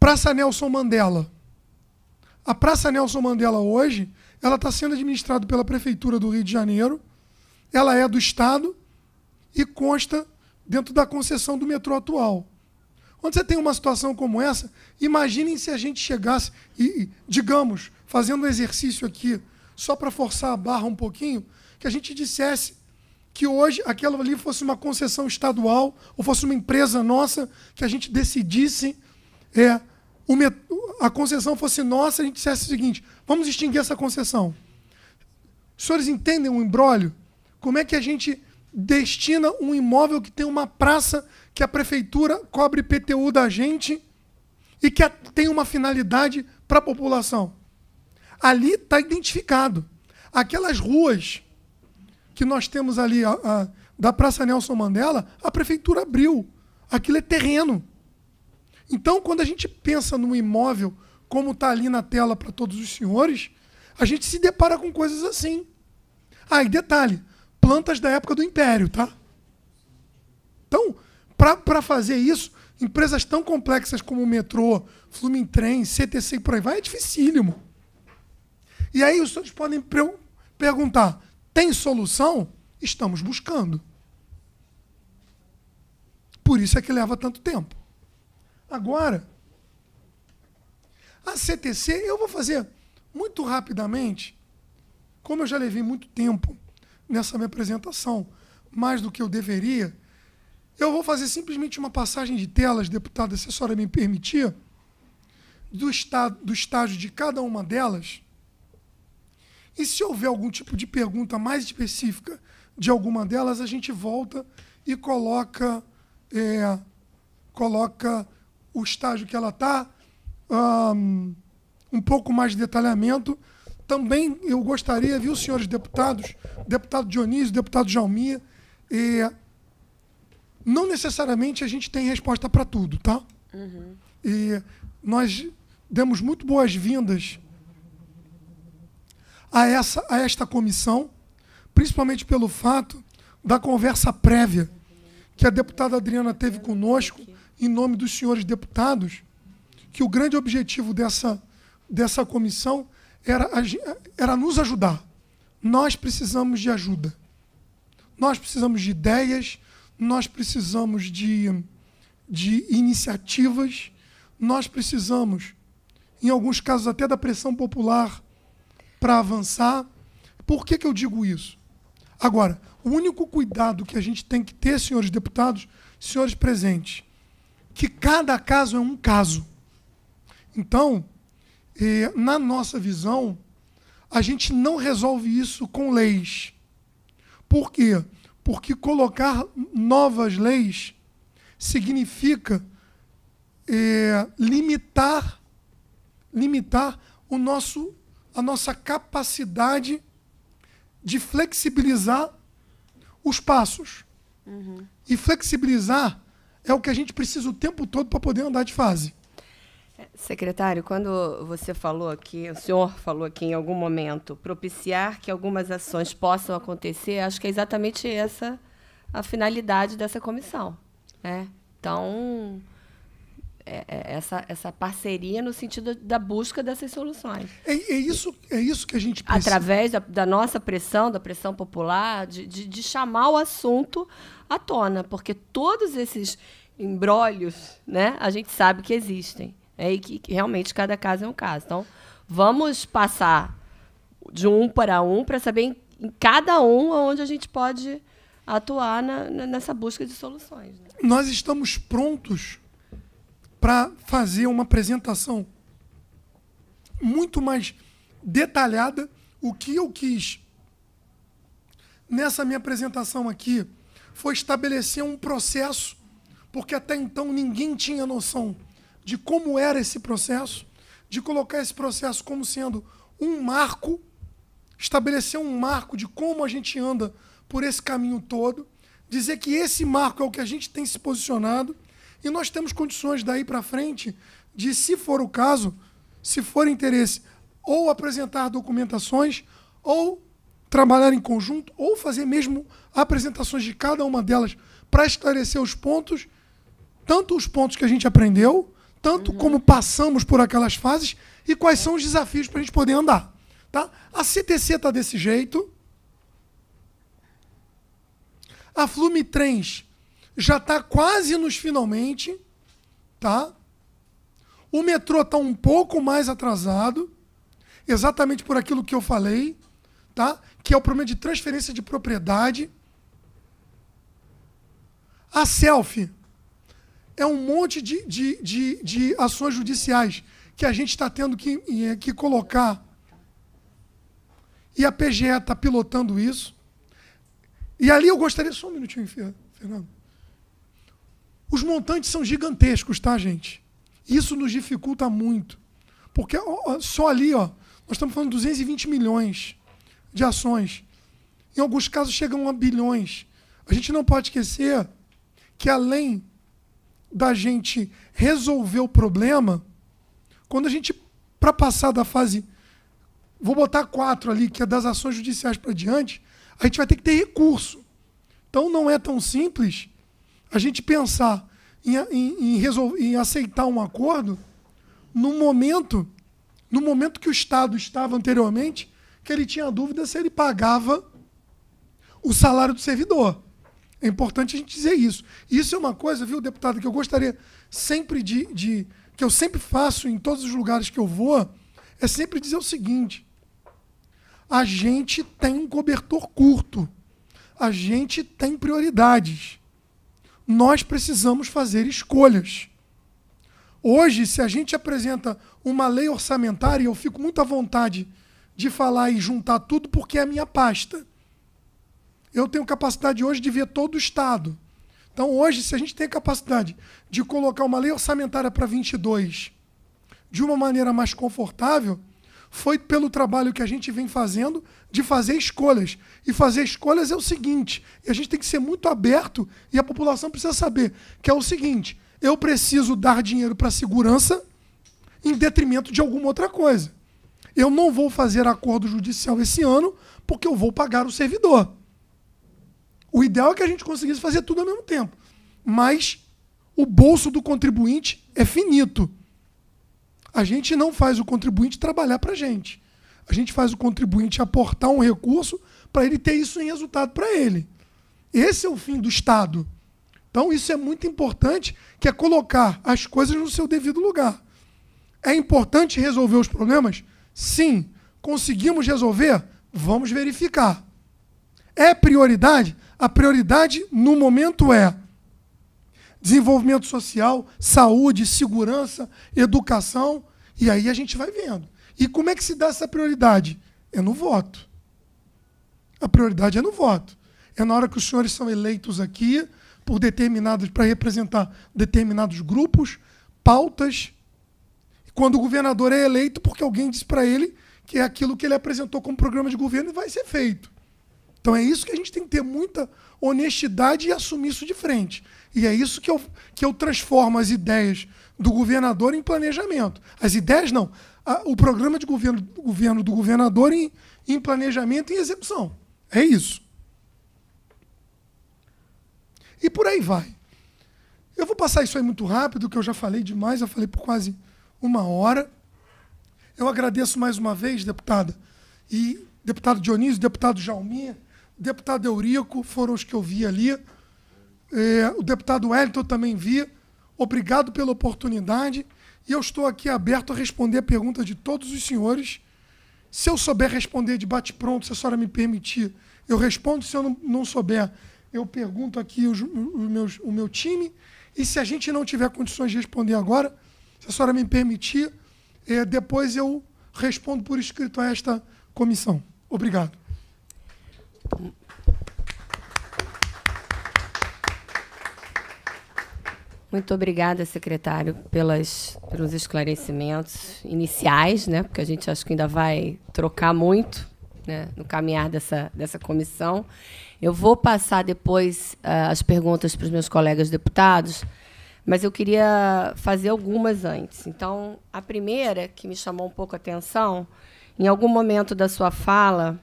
Praça Nelson Mandela. A Praça Nelson Mandela hoje, ela está sendo administrada pela Prefeitura do Rio de Janeiro. Ela é do Estado e consta dentro da concessão do metrô atual. Quando você tem uma situação como essa, imaginem se a gente chegasse e, digamos, fazendo um exercício aqui, só para forçar a barra um pouquinho, que a gente dissesse que hoje aquela ali fosse uma concessão estadual ou fosse uma empresa nossa, que a gente decidisse, é, a concessão fosse nossa, a gente dissesse o seguinte: vamos extinguir essa concessão. Os senhores entendem o embrólio? Como é que a gente destina um imóvel que tem uma praça que a prefeitura cobre PTU da gente e que tem uma finalidade para a população? Ali está identificado. Aquelas ruas que nós temos ali a, a, da Praça Nelson Mandela, a prefeitura abriu. Aquilo é terreno. Então, quando a gente pensa no imóvel, como está ali na tela para todos os senhores, a gente se depara com coisas assim. Ah, e detalhe, plantas da época do Império, tá? Então, para fazer isso, empresas tão complexas como o metrô, Flumintrem, CTC e por aí vai, é dificílimo. E aí os senhores podem perguntar, tem solução? Estamos buscando. Por isso é que leva tanto tempo. Agora, a CTC, eu vou fazer muito rapidamente, como eu já levei muito tempo nessa minha apresentação, mais do que eu deveria, eu vou fazer simplesmente uma passagem de telas, deputada, se a senhora me permitir, do, estado, do estágio de cada uma delas. E se houver algum tipo de pergunta mais específica de alguma delas, a gente volta e coloca, é, coloca o estágio que ela está, um, um pouco mais de detalhamento. Também eu gostaria, viu, senhores deputados, deputado Dionísio, deputado Jalmia, é, não necessariamente a gente tem resposta para tudo, tá? Uhum. E nós demos muito boas-vindas a, essa, a esta comissão, principalmente pelo fato da conversa prévia que a deputada Adriana teve conosco, em nome dos senhores deputados, que o grande objetivo dessa, dessa comissão era, era nos ajudar. Nós precisamos de ajuda. Nós precisamos de ideias, nós precisamos de, de iniciativas, nós precisamos, em alguns casos, até da pressão popular para avançar. Por que, que eu digo isso? Agora, o único cuidado que a gente tem que ter, senhores deputados, senhores presentes, que cada caso é um caso. Então, eh, na nossa visão, a gente não resolve isso com leis. Por quê? Porque colocar novas leis significa eh, limitar, limitar o nosso a nossa capacidade de flexibilizar os passos. Uhum. E flexibilizar é o que a gente precisa o tempo todo para poder andar de fase. Secretário, quando você falou aqui, o senhor falou aqui em algum momento, propiciar que algumas ações possam acontecer, acho que é exatamente essa a finalidade dessa comissão. Né? Então, é, é, essa, essa parceria no sentido da busca dessas soluções. É, é isso, é isso que a gente precisa. Através da, da nossa pressão, da pressão popular, de, de, de, chamar o assunto à tona, porque todos esses embrólios, né, a gente sabe que existem. É, e que, que realmente cada caso é um caso. Então, vamos passar de um para um para saber em, em, cada um onde a gente pode atuar na, na, nessa busca de soluções. Né? Nós estamos prontos para fazer uma apresentação muito mais detalhada. O que eu quis nessa minha apresentação aqui foi estabelecer um processo, porque até então ninguém tinha noção de como era esse processo, de colocar esse processo como sendo um marco, estabelecer um marco de como a gente anda por esse caminho todo, dizer que esse marco é o que a gente tem se posicionado e nós temos condições daí para frente de, se for o caso, se for interesse, ou apresentar documentações, ou trabalhar em conjunto, ou fazer mesmo apresentações de cada uma delas para esclarecer os pontos, tanto os pontos que a gente aprendeu, tanto uhum. como passamos por aquelas fases e quais são os desafios para a gente poder andar. Tá? A CTC está desse jeito. A Flumitrens já está quase nos finalmente, tá? O metrô está um pouco mais atrasado, exatamente por aquilo que eu falei, tá? Que é o problema de transferência de propriedade. A selfie é um monte de, de, de, de ações judiciais que a gente está tendo que, que colocar. E a PGE está pilotando isso. E ali eu gostaria. Só um minutinho, Fernando. Os montantes são gigantescos, tá, gente? Isso nos dificulta muito. Porque só ali, ó, nós estamos falando de 220 milhões de ações. Em alguns casos chegam a bilhões. A gente não pode esquecer que além da gente resolver o problema, quando a gente, para passar da fase, vou botar quatro ali, que é das ações judiciais para diante, a gente vai ter que ter recurso. Então não é tão simples a gente pensar em, em, em, resolver, em aceitar um acordo no momento, no momento que o Estado estava anteriormente, que ele tinha dúvida se ele pagava o salário do servidor. É importante a gente dizer isso. Isso é uma coisa, viu, deputado, que eu gostaria sempre de, de que eu sempre faço em todos os lugares que eu vou, é sempre dizer o seguinte: a gente tem um cobertor curto, a gente tem prioridades. Nós precisamos fazer escolhas. Hoje, se a gente apresenta uma lei orçamentária, eu fico muito à vontade de falar e juntar tudo porque é a minha pasta. Eu tenho capacidade hoje de ver todo o Estado. Então, hoje, se a gente tem capacidade de colocar uma lei orçamentária para 22 de uma maneira mais confortável, foi pelo trabalho que a gente vem fazendo de fazer escolhas. E fazer escolhas é o seguinte: a gente tem que ser muito aberto e a população precisa saber que é o seguinte: eu preciso dar dinheiro para segurança em detrimento de alguma outra coisa. Eu não vou fazer acordo judicial esse ano porque eu vou pagar o servidor. O ideal é que a gente conseguisse fazer tudo ao mesmo tempo. Mas o bolso do contribuinte é finito. A gente não faz o contribuinte trabalhar para a gente. A gente faz o contribuinte aportar um recurso para ele ter isso em resultado para ele. Esse é o fim do Estado. Então, isso é muito importante, que é colocar as coisas no seu devido lugar. É importante resolver os problemas? Sim. Conseguimos resolver? Vamos verificar. É prioridade? A prioridade no momento é desenvolvimento social, saúde, segurança, educação, e aí a gente vai vendo. E como é que se dá essa prioridade? É no voto. A prioridade é no voto. É na hora que os senhores são eleitos aqui por determinados para representar determinados grupos, pautas. Quando o governador é eleito porque alguém disse para ele que é aquilo que ele apresentou como programa de governo e vai ser feito. Então é isso que a gente tem que ter muita honestidade e assumir isso de frente. E é isso que eu, que eu transformo as ideias do governador em planejamento. As ideias não. A, o programa de governo, governo do governador em, em planejamento e execução. É isso. E por aí vai. Eu vou passar isso aí muito rápido, que eu já falei demais, eu falei por quase uma hora. Eu agradeço mais uma vez, deputada, e deputado Dionísio, deputado Jalmir, deputado Eurico, foram os que eu vi ali. É, o deputado Wellington também vi. Obrigado pela oportunidade. E eu estou aqui aberto a responder a pergunta de todos os senhores. Se eu souber responder de bate-pronto, se a senhora me permitir, eu respondo. Se eu não, não souber, eu pergunto aqui os, os meus, o meu time. E se a gente não tiver condições de responder agora, a senhora me permitir, é, depois eu respondo por escrito a esta comissão. Obrigado. Muito obrigada, secretário, pelas, pelos esclarecimentos iniciais, né? Porque a gente acho que ainda vai trocar muito né, no caminhar dessa, dessa comissão. Eu vou passar depois uh, as perguntas para os meus colegas deputados, mas eu queria fazer algumas antes. Então, a primeira, que me chamou um pouco a atenção, em algum momento da sua fala,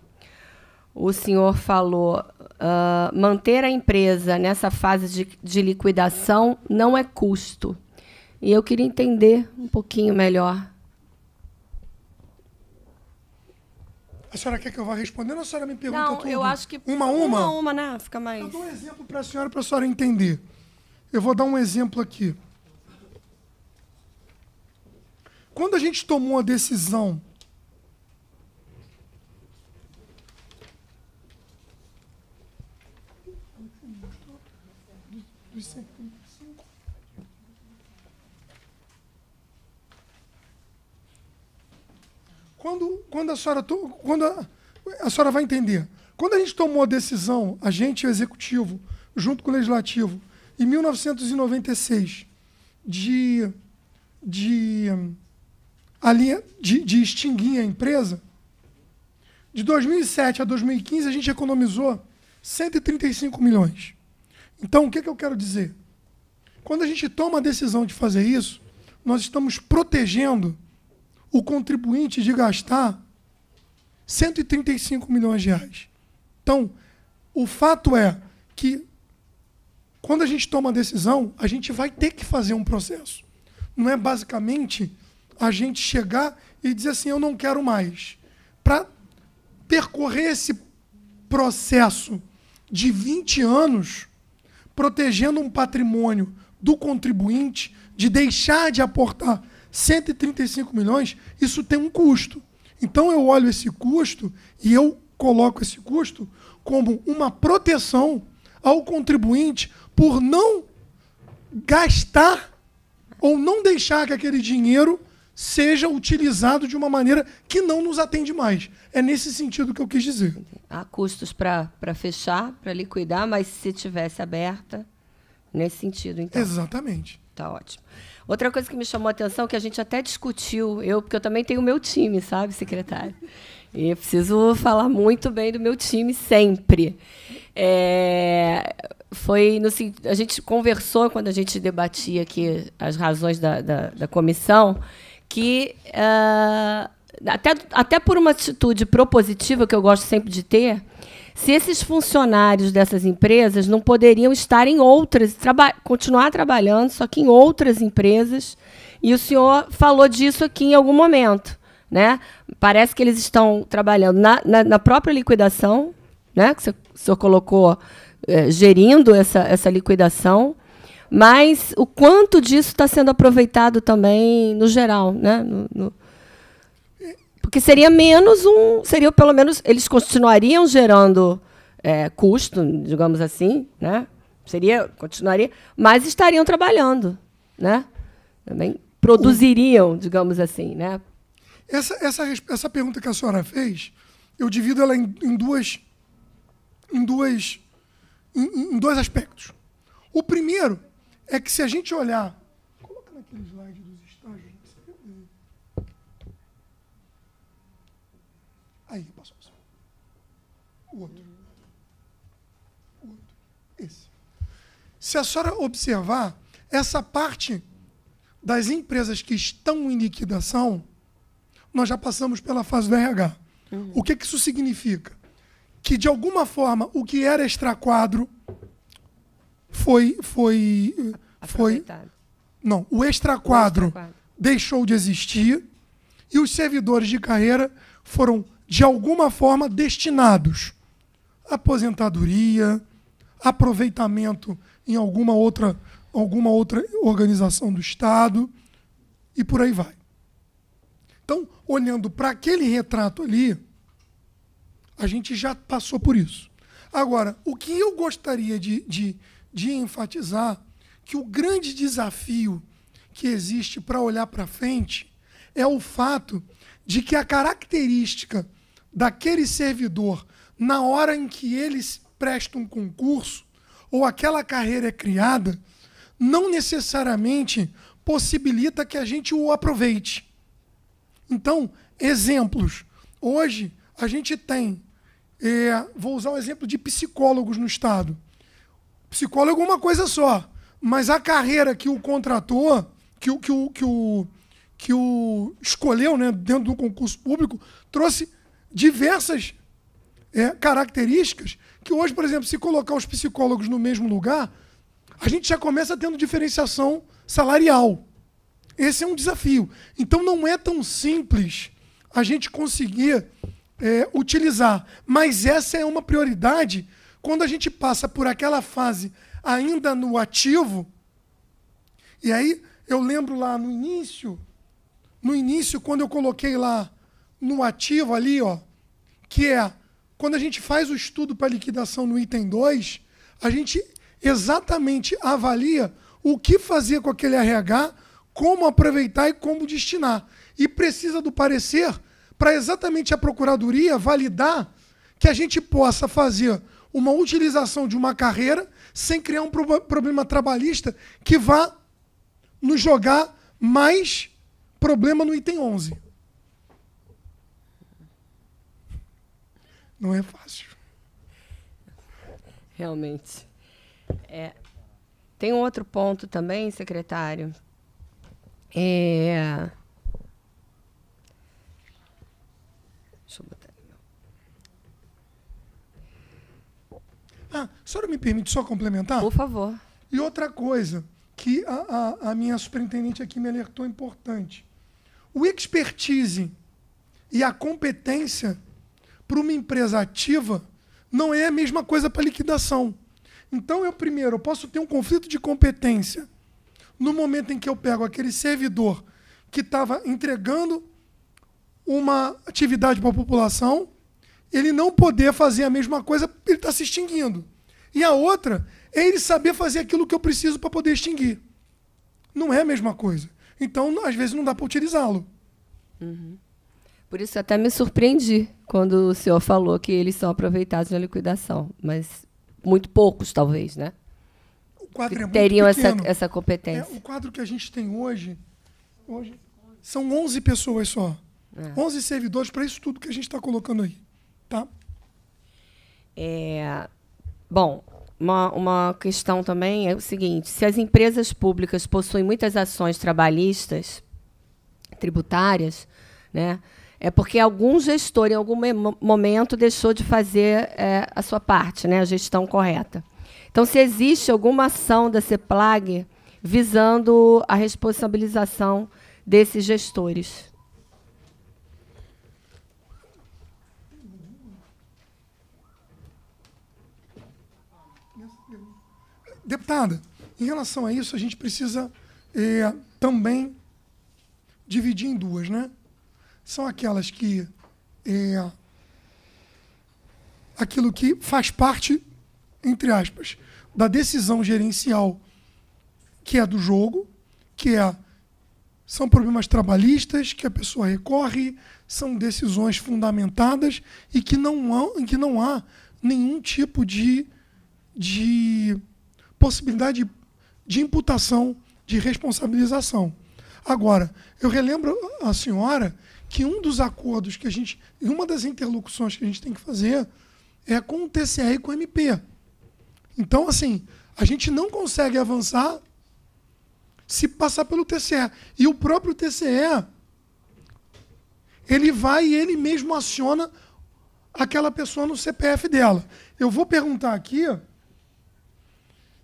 o senhor falou uh, manter a empresa nessa fase de, de liquidação não é custo. E eu queria entender um pouquinho melhor. A senhora quer que eu vá respondendo ou a senhora me pergunta não, tudo? eu acho que... Uma a uma? Uma a uma, né? Fica mais... Eu dou um exemplo para a senhora, para a senhora entender. Eu vou dar um exemplo aqui. Quando a gente tomou a decisão dos 135. Quando, quando, a senhora, quando a, a senhora vai entender, quando a gente tomou a decisão, a gente, o executivo, junto com o legislativo, em 1996, de, de, ali, de, de extinguir a empresa, de 2007 a 2015 a gente economizou 135 milhões. Então, o que, que eu quero dizer? Quando a gente toma a decisão de fazer isso, nós estamos protegendo o contribuinte de gastar 135 milhões de reais. Então, o fato é que quando a gente toma a decisão, a gente vai ter que fazer um processo. Não é basicamente a gente chegar e dizer assim, eu não quero mais. Para percorrer esse processo de 20 anos, protegendo um patrimônio do contribuinte de deixar de aportar 135 milhões, isso tem um custo. Então eu olho esse custo e eu coloco esse custo como uma proteção ao contribuinte por não gastar ou não deixar que aquele dinheiro seja utilizado de uma maneira que não nos atende mais. É nesse sentido que eu quis dizer. Há custos para fechar, para liquidar, mas se tivesse aberta, nesse sentido, então. Exatamente. Tá ótimo. Outra coisa que me chamou a atenção, que a gente até discutiu, eu, porque eu também tenho o meu time, sabe, secretário? E eu preciso falar muito bem do meu time sempre. É, foi no, a gente conversou quando a gente debatia aqui as razões da, da, da comissão que uh, até, até por uma atitude propositiva que eu gosto sempre de ter, se esses funcionários dessas empresas não poderiam estar em outras, traba continuar trabalhando, só que em outras empresas, e o senhor falou disso aqui em algum momento. Né? Parece que eles estão trabalhando na, na, na própria liquidação, né? que o senhor colocou, é, gerindo essa, essa liquidação, mas o quanto disso está sendo aproveitado também no geral, né? No, no, porque seria menos um. Seria pelo menos. Eles continuariam gerando é, custo, digamos assim, né? Seria, continuaria, mas estariam trabalhando, né? Também produziriam, digamos assim, né? Essa, essa, essa pergunta que a senhora fez, eu divido ela em, em duas, em duas, em, em, dois aspectos. O primeiro é que se a gente olhar, coloca naquele slide dos estágios. Aí, passou. O outro. O outro. Esse. Se a senhora observar, essa parte das empresas que estão em liquidação, nós já passamos pela fase do RH. Uhum. O que, que isso significa? Que, de alguma forma, o que era extraquadro foi, foi, foi. Não, o extraquadro extra deixou de existir e os servidores de carreira foram, de alguma forma, destinados à aposentadoria, aproveitamento em alguma outra, alguma outra organização do Estado e por aí vai. Então, olhando para aquele retrato ali, a gente já passou por isso. Agora, o que eu gostaria de, de, de enfatizar que o grande desafio que existe para olhar para frente é o fato de que a característica daquele servidor, na hora em que eles prestam um concurso ou aquela carreira é criada, não necessariamente possibilita que a gente o aproveite. Então, exemplos. Hoje, a gente tem, é, vou usar um exemplo de psicólogos no Estado. Psicólogo é uma coisa só, mas a carreira que o contratou, que o, que o, que o, que o escolheu né, dentro do concurso público, trouxe diversas é, características que hoje, por exemplo, se colocar os psicólogos no mesmo lugar, a gente já começa tendo diferenciação salarial. Esse é um desafio. Então não é tão simples a gente conseguir é, utilizar. Mas essa é uma prioridade quando a gente passa por aquela fase ainda no ativo. E aí eu lembro lá no início, no início, quando eu coloquei lá no ativo ali, ó, que é quando a gente faz o estudo para liquidação no item 2, a gente exatamente avalia o que fazer com aquele RH, como aproveitar e como destinar. E precisa do parecer para exatamente a Procuradoria validar que a gente possa fazer uma utilização de uma carreira sem criar um pro problema trabalhista que vá nos jogar mais problema no item 11. Não é fácil. Realmente. É, tem outro ponto também, secretário. É... Deixa eu botar. Ah, a senhora me permite só complementar? Por favor. E outra coisa que a, a, a minha superintendente aqui me alertou importante. O expertise e a competência para uma empresa ativa não é a mesma coisa para liquidação. Então, eu primeiro eu posso ter um conflito de competência no momento em que eu pego aquele servidor que estava entregando uma atividade para a população, ele não poder fazer a mesma coisa, ele está se extinguindo. E a outra é ele saber fazer aquilo que eu preciso para poder extinguir. Não é a mesma coisa. Então, às vezes, não dá para utilizá-lo. Uhum. Por isso, até me surpreendi quando o senhor falou que eles são aproveitados na liquidação. Mas muito poucos, talvez, né? O quadro é teriam essa, essa competência. É, o quadro que a gente tem hoje, hoje são 11 pessoas só. É. 11 servidores para isso tudo que a gente está colocando aí. Tá? É, bom, uma, uma questão também é o seguinte: se as empresas públicas possuem muitas ações trabalhistas, tributárias, né, é porque algum gestor, em algum momento, deixou de fazer é, a sua parte, né, a gestão correta. Então, se existe alguma ação da CEPLAG visando a responsabilização desses gestores. Deputada, em relação a isso, a gente precisa é, também dividir em duas, né? São aquelas que é, aquilo que faz parte, entre aspas, da decisão gerencial que é do jogo, que é são problemas trabalhistas que a pessoa recorre, são decisões fundamentadas e que não há, que não há nenhum tipo de, de possibilidade de, imputação, de responsabilização. Agora, eu relembro a senhora que um dos acordos que a gente, uma das interlocuções que a gente tem que fazer é com o TCE e com o MP. Então, assim, a gente não consegue avançar se passar pelo TCE. E o próprio TCE, ele vai e ele mesmo aciona aquela pessoa no CPF dela. Eu vou perguntar aqui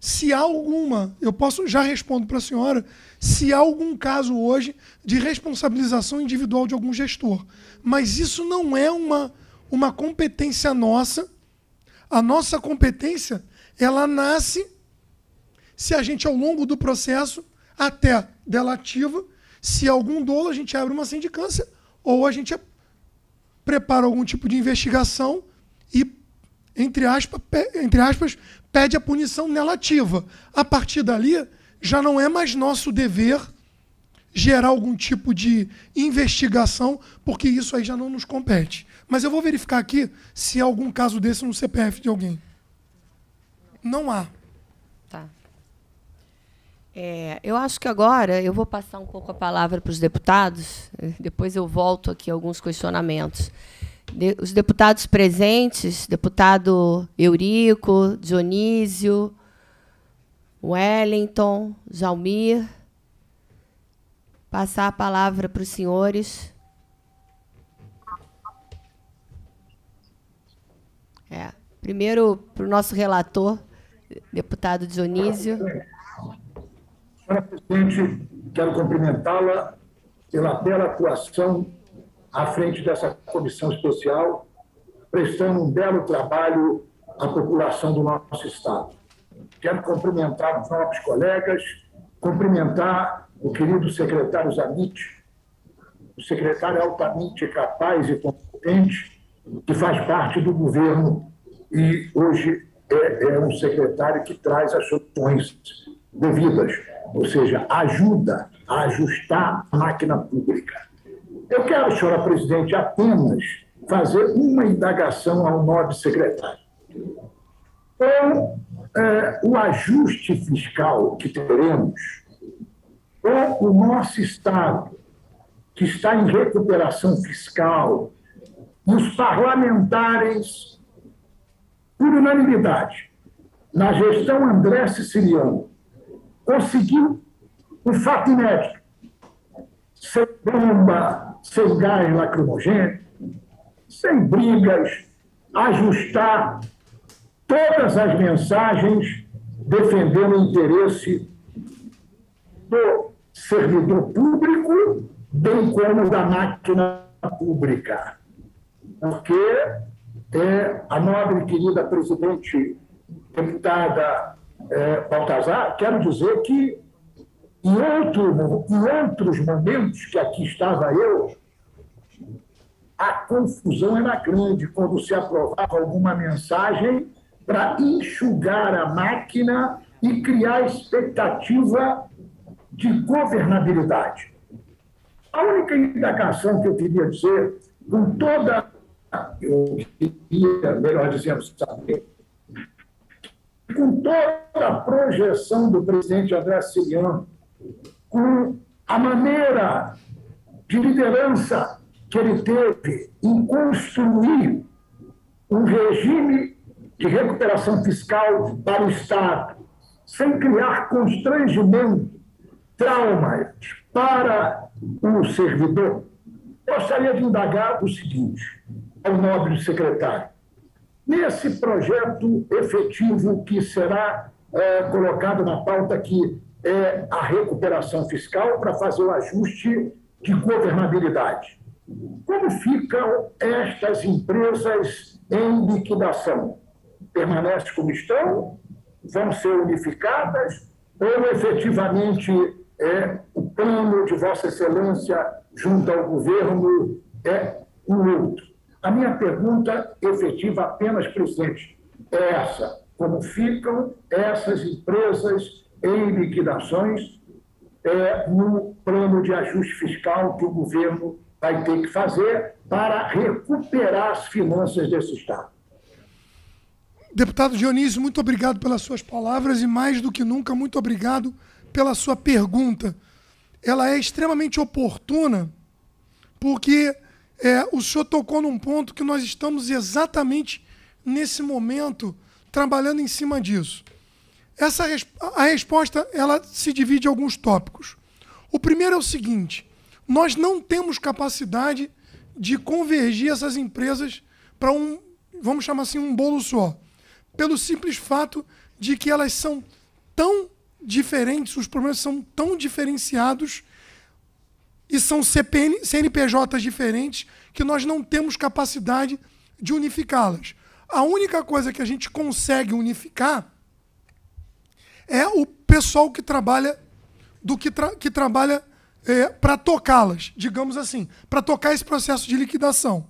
se há alguma, eu posso já respondo para a senhora, se há algum caso hoje de responsabilização individual de algum gestor. Mas isso não é uma, uma competência nossa. A nossa competência, ela nasce se a gente, ao longo do processo, até dela ativa, se algum dolo, a gente abre uma sindicância ou a gente prepara algum tipo de investigação e, entre aspas, entre aspas pede a punição nelativa. A partir dali, já não é mais nosso dever gerar algum tipo de investigação, porque isso aí já não nos compete. Mas eu vou verificar aqui se há algum caso desse no CPF de alguém. Não há. Tá. É, eu acho que agora eu vou passar um pouco a palavra para os deputados, depois eu volto aqui a alguns questionamentos de, os deputados presentes, deputado Eurico, Dionísio, Wellington, Jalmir, passar a palavra para os senhores. É, primeiro para o nosso relator, deputado Dionísio. Senhora presidente, quero cumprimentá-la pela bela atuação à frente dessa comissão especial, prestando um belo trabalho à população do nosso Estado. Quero cumprimentar os novos colegas, cumprimentar o querido secretário Zamit, o secretário altamente capaz e competente, que faz parte do governo e hoje é, é um secretário que traz as soluções devidas, ou seja, ajuda a ajustar a máquina pública. Eu quero, senhora presidente, apenas fazer uma indagação ao nobre secretário. Com é, o ajuste fiscal que teremos, com o nosso Estado, que está em recuperação fiscal, e os parlamentares, por unanimidade, na gestão André Siciliano, conseguiu um fato inédito, sem bomba, sem gás lacrimogêneo, sem brigas, ajustar todas as mensagens defendendo o interesse do servidor público, bem como da máquina pública. Porque é, a nobre querida presidente deputada é, Baltazar, quero dizer que em, outro, em outros momentos que aqui estava eu, a confusão era grande quando se aprovava alguma mensagem para enxugar a máquina e criar expectativa de governabilidade. A única indagação que eu queria dizer, com toda, eu queria, melhor dizendo, saber, com toda a projeção do presidente André Siliano com a maneira de liderança que ele teve em construir um regime de recuperação fiscal para o Estado, sem criar constrangimento, traumas para o servidor, gostaria de indagar o seguinte ao nobre secretário. Nesse projeto efetivo que será é, colocado na pauta aqui é, a recuperação fiscal para fazer o ajuste de governabilidade. Como ficam estas empresas em liquidação? Permanecem como estão? Vão ser unificadas? Ou efetivamente é, o plano de Vossa Excelência junto ao governo é um outro? A minha pergunta efetiva apenas, presidente, é essa: como ficam essas empresas em liquidações é, no plano de ajuste fiscal que o governo vai ter que fazer para recuperar as finanças desse Estado. Deputado Dionísio, muito obrigado pelas suas palavras e, mais do que nunca, muito obrigado pela sua pergunta. Ela é extremamente oportuna, porque é, o senhor tocou num ponto que nós estamos exatamente nesse momento trabalhando em cima disso. Essa a resposta ela se divide em alguns tópicos. O primeiro é o seguinte: nós não temos capacidade de convergir essas empresas para um, vamos chamar assim, um bolo só, pelo simples fato de que elas são tão diferentes, os problemas são tão diferenciados e são CPN, CNPJs diferentes que nós não temos capacidade de unificá-las. A única coisa que a gente consegue unificar é o pessoal que trabalha do que, tra que trabalha é, para tocá-las, digamos assim, para tocar esse processo de liquidação.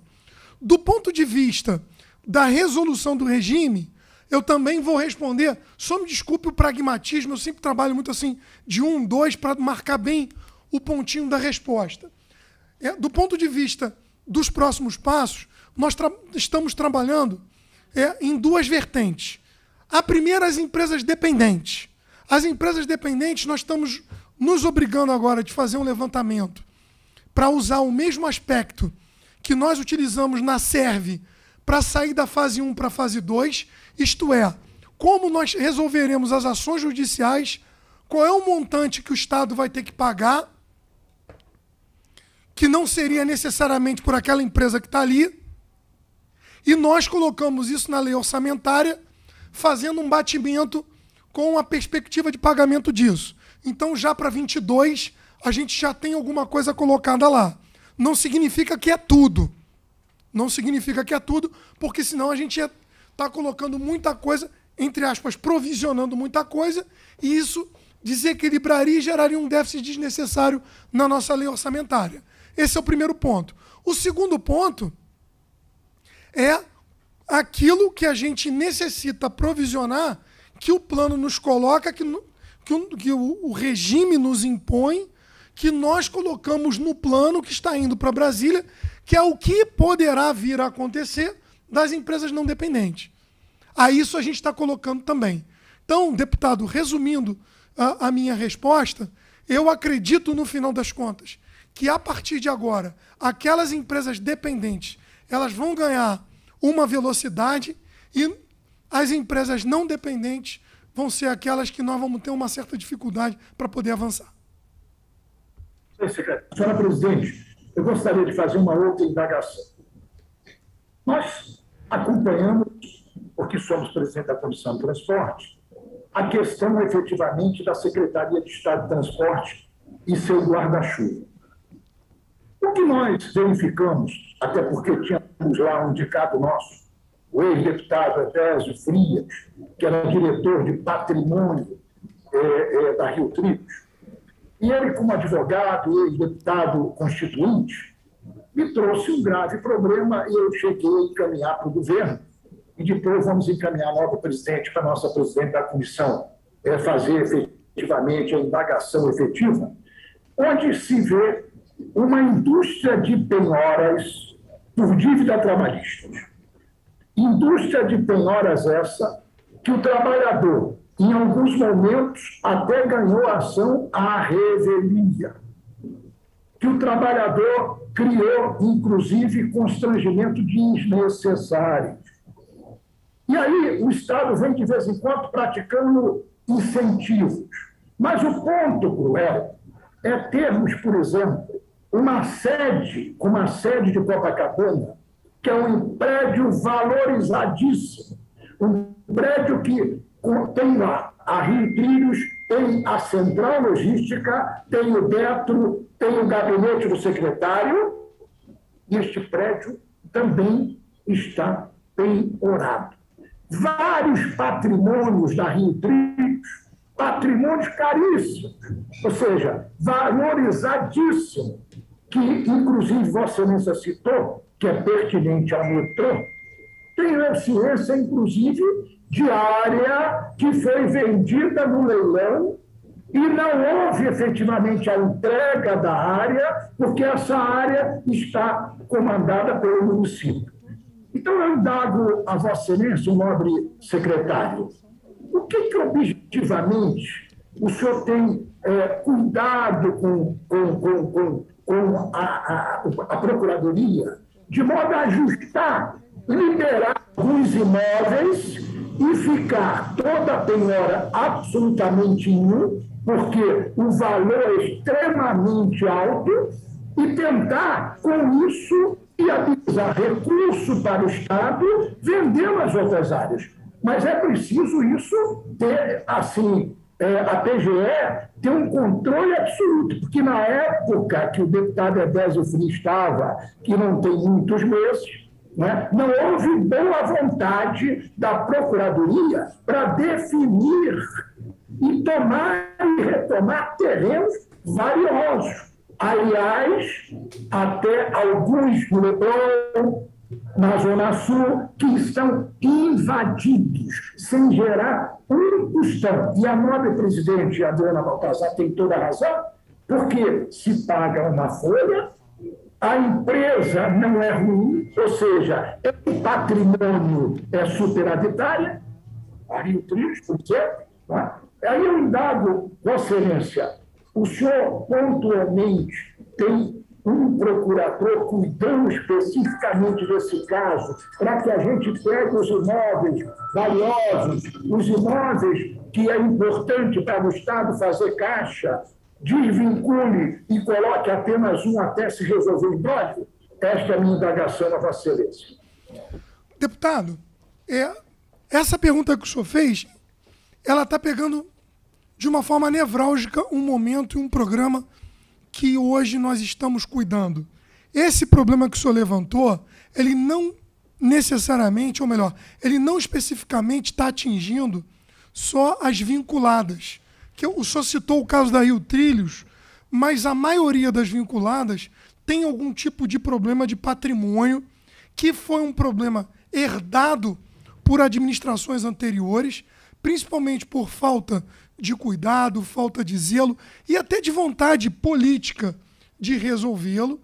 Do ponto de vista da resolução do regime, eu também vou responder. Só me desculpe o pragmatismo, eu sempre trabalho muito assim, de um, dois, para marcar bem o pontinho da resposta. É, do ponto de vista dos próximos passos, nós tra estamos trabalhando é, em duas vertentes. A primeira, as empresas dependentes. As empresas dependentes, nós estamos nos obrigando agora de fazer um levantamento para usar o mesmo aspecto que nós utilizamos na SERV para sair da fase 1 para a fase 2, isto é, como nós resolveremos as ações judiciais, qual é o montante que o Estado vai ter que pagar, que não seria necessariamente por aquela empresa que está ali, e nós colocamos isso na lei orçamentária, fazendo um batimento com a perspectiva de pagamento disso. Então, já para 22, a gente já tem alguma coisa colocada lá. Não significa que é tudo. Não significa que é tudo, porque senão a gente ia estar tá colocando muita coisa, entre aspas, provisionando muita coisa, e isso desequilibraria e geraria um déficit desnecessário na nossa lei orçamentária. Esse é o primeiro ponto. O segundo ponto é aquilo que a gente necessita provisionar, que o plano nos coloca, que, que, o, o regime nos impõe, que nós colocamos no plano que está indo para Brasília, que é o que poderá vir a acontecer das empresas não dependentes. A isso a gente está colocando também. Então, deputado, resumindo a, a minha resposta, eu acredito, no final das contas, que a partir de agora, aquelas empresas dependentes, elas vão ganhar uma velocidade e as empresas não dependentes vão ser aquelas que nós vamos ter uma certa dificuldade para poder avançar. Senhora presidente, eu gostaria de fazer uma outra indagação. Nós acompanhamos, porque somos presidente da Comissão de Transporte, a questão efetivamente da Secretaria de Estado de Transporte e seu guarda-chuva. O que nós verificamos, até porque tínhamos lá um indicado nosso, o ex-deputado Evésio Frias, que era diretor de patrimônio é, é, da Rio Tribos, e ele, como advogado, ex-deputado constituinte, me trouxe um grave problema e eu cheguei a encaminhar para o governo. E depois vamos encaminhar logo o presidente para a nossa presidente da comissão é, fazer efetivamente a indagação efetiva, onde se vê uma indústria de penhoras por dívida trabalhista. Indústria de penhoras essa que o trabalhador em alguns momentos, até ganhou ação à revelia, que o trabalhador criou, inclusive, constrangimento desnecessário. E aí o Estado vem, de vez em quando, praticando incentivos. Mas o ponto cruel é termos, por exemplo, uma sede, como a sede de Copacabana, que é um prédio valorizadíssimo, um prédio que tem lá a Rio Trilhos, tem a Central Logística, tem o Detro, tem o gabinete do secretário. Este prédio também está penhorado. Vários patrimônios da Rio Trilhos, patrimônios caríssimos, ou seja, valorizadíssimos, que inclusive Vossa Excelência citou, que é pertinente ao metrô, tem ciência, inclusive, de área que foi vendida no leilão e não houve efetivamente a entrega da área, porque essa área está comandada pelo município. Então, eu indago a Vossa Excelência, o nobre secretário, o que, que objetivamente o senhor tem é, cuidado com, com, com, com, com a, a, a Procuradoria, de modo a ajustar, liberar alguns imóveis e ficar toda a penhora absolutamente nu, porque o valor é extremamente alto, e tentar, com isso, viabilizar recurso para o Estado, vendendo as outras áreas. Mas é preciso isso ter, assim, é, a PGE tem um controle absoluto, porque na época que o deputado Edésio Fri estava, que não tem muitos meses, né, não houve boa vontade da Procuradoria para definir e tomar e retomar terrenos valiosos. Aliás, até alguns no Leblon, na Zona Sul, que estão invadidos, sem gerar um tostão. E a nobre presidente Adriana Baltazar tem toda a razão, porque se paga uma folha, a empresa não é ruim, ou seja, o patrimônio é superavitário, a Rio Trilhos, por exemplo. Tá? Aí eu indago, Vossa Excelência, o senhor pontualmente tem um procurador cuidando especificamente desse caso, para que a gente pegue os imóveis valiosos, os imóveis que é importante para o Estado fazer caixa, desvincule e coloque apenas um até se resolver o imbróglio? Esta é a minha indagação a Vossa Excelência. Deputado, é, essa pergunta que o senhor fez, ela está pegando de uma forma nevrálgica um momento e um programa que hoje nós estamos cuidando. Esse problema que o senhor levantou, ele não necessariamente, ou melhor, ele não especificamente está atingindo só as vinculadas. Que o senhor citou o caso da Rio Trilhos, mas a maioria das vinculadas tem algum tipo de problema de patrimônio, que foi um problema herdado por administrações anteriores, principalmente por falta de cuidado, falta de zelo e até de vontade política de resolvê-lo.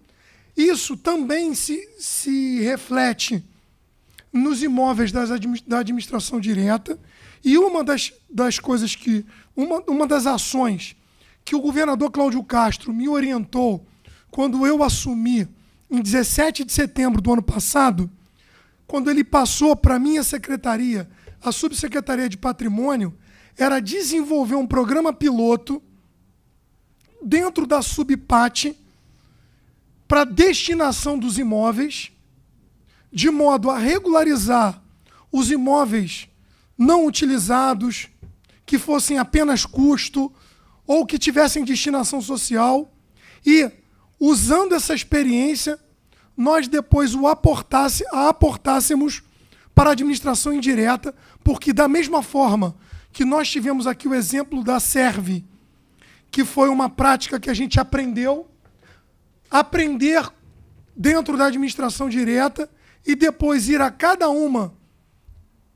Isso também se, se reflete nos imóveis das, da administração direta. E uma das, das coisas que. Uma, uma das ações que o governador Cláudio Castro me orientou quando eu assumi em 17 de setembro do ano passado, quando ele passou para minha secretaria, a subsecretaria de patrimônio, era desenvolver um programa piloto dentro da Subpat para destinação dos imóveis, de modo a regularizar os imóveis não utilizados, que fossem apenas custo ou que tivessem destinação social. E usando essa experiência nós depois o aportasse, a aportássemos para a administração indireta, porque da mesma forma que nós tivemos aqui o exemplo da Serve, que foi uma prática que a gente aprendeu, aprender dentro da administração direta e depois ir a cada uma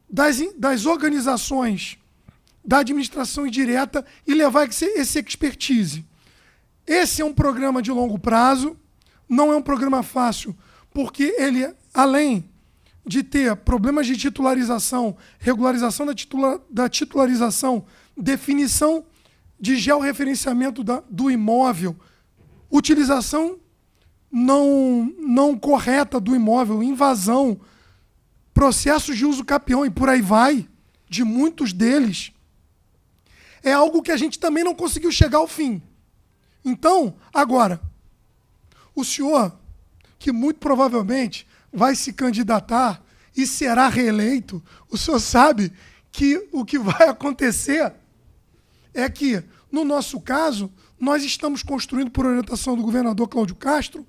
das, das organizações da administração indireta e levar esse, esse expertise. Esse é um programa de longo prazo, não é um programa fácil, porque ele, além de ter problemas de titularização, regularização da, titula, da titularização, definição de georreferenciamento da, do imóvel, utilização não, não correta do imóvel, invasão, processos de uso capião e por aí vai, de muitos deles, é algo que a gente também não conseguiu chegar ao fim. Então, agora, o senhor, que muito provavelmente vai se candidatar e será reeleito, o senhor sabe que o que vai acontecer é que, no nosso caso, nós estamos construindo, por orientação do governador Cláudio Castro,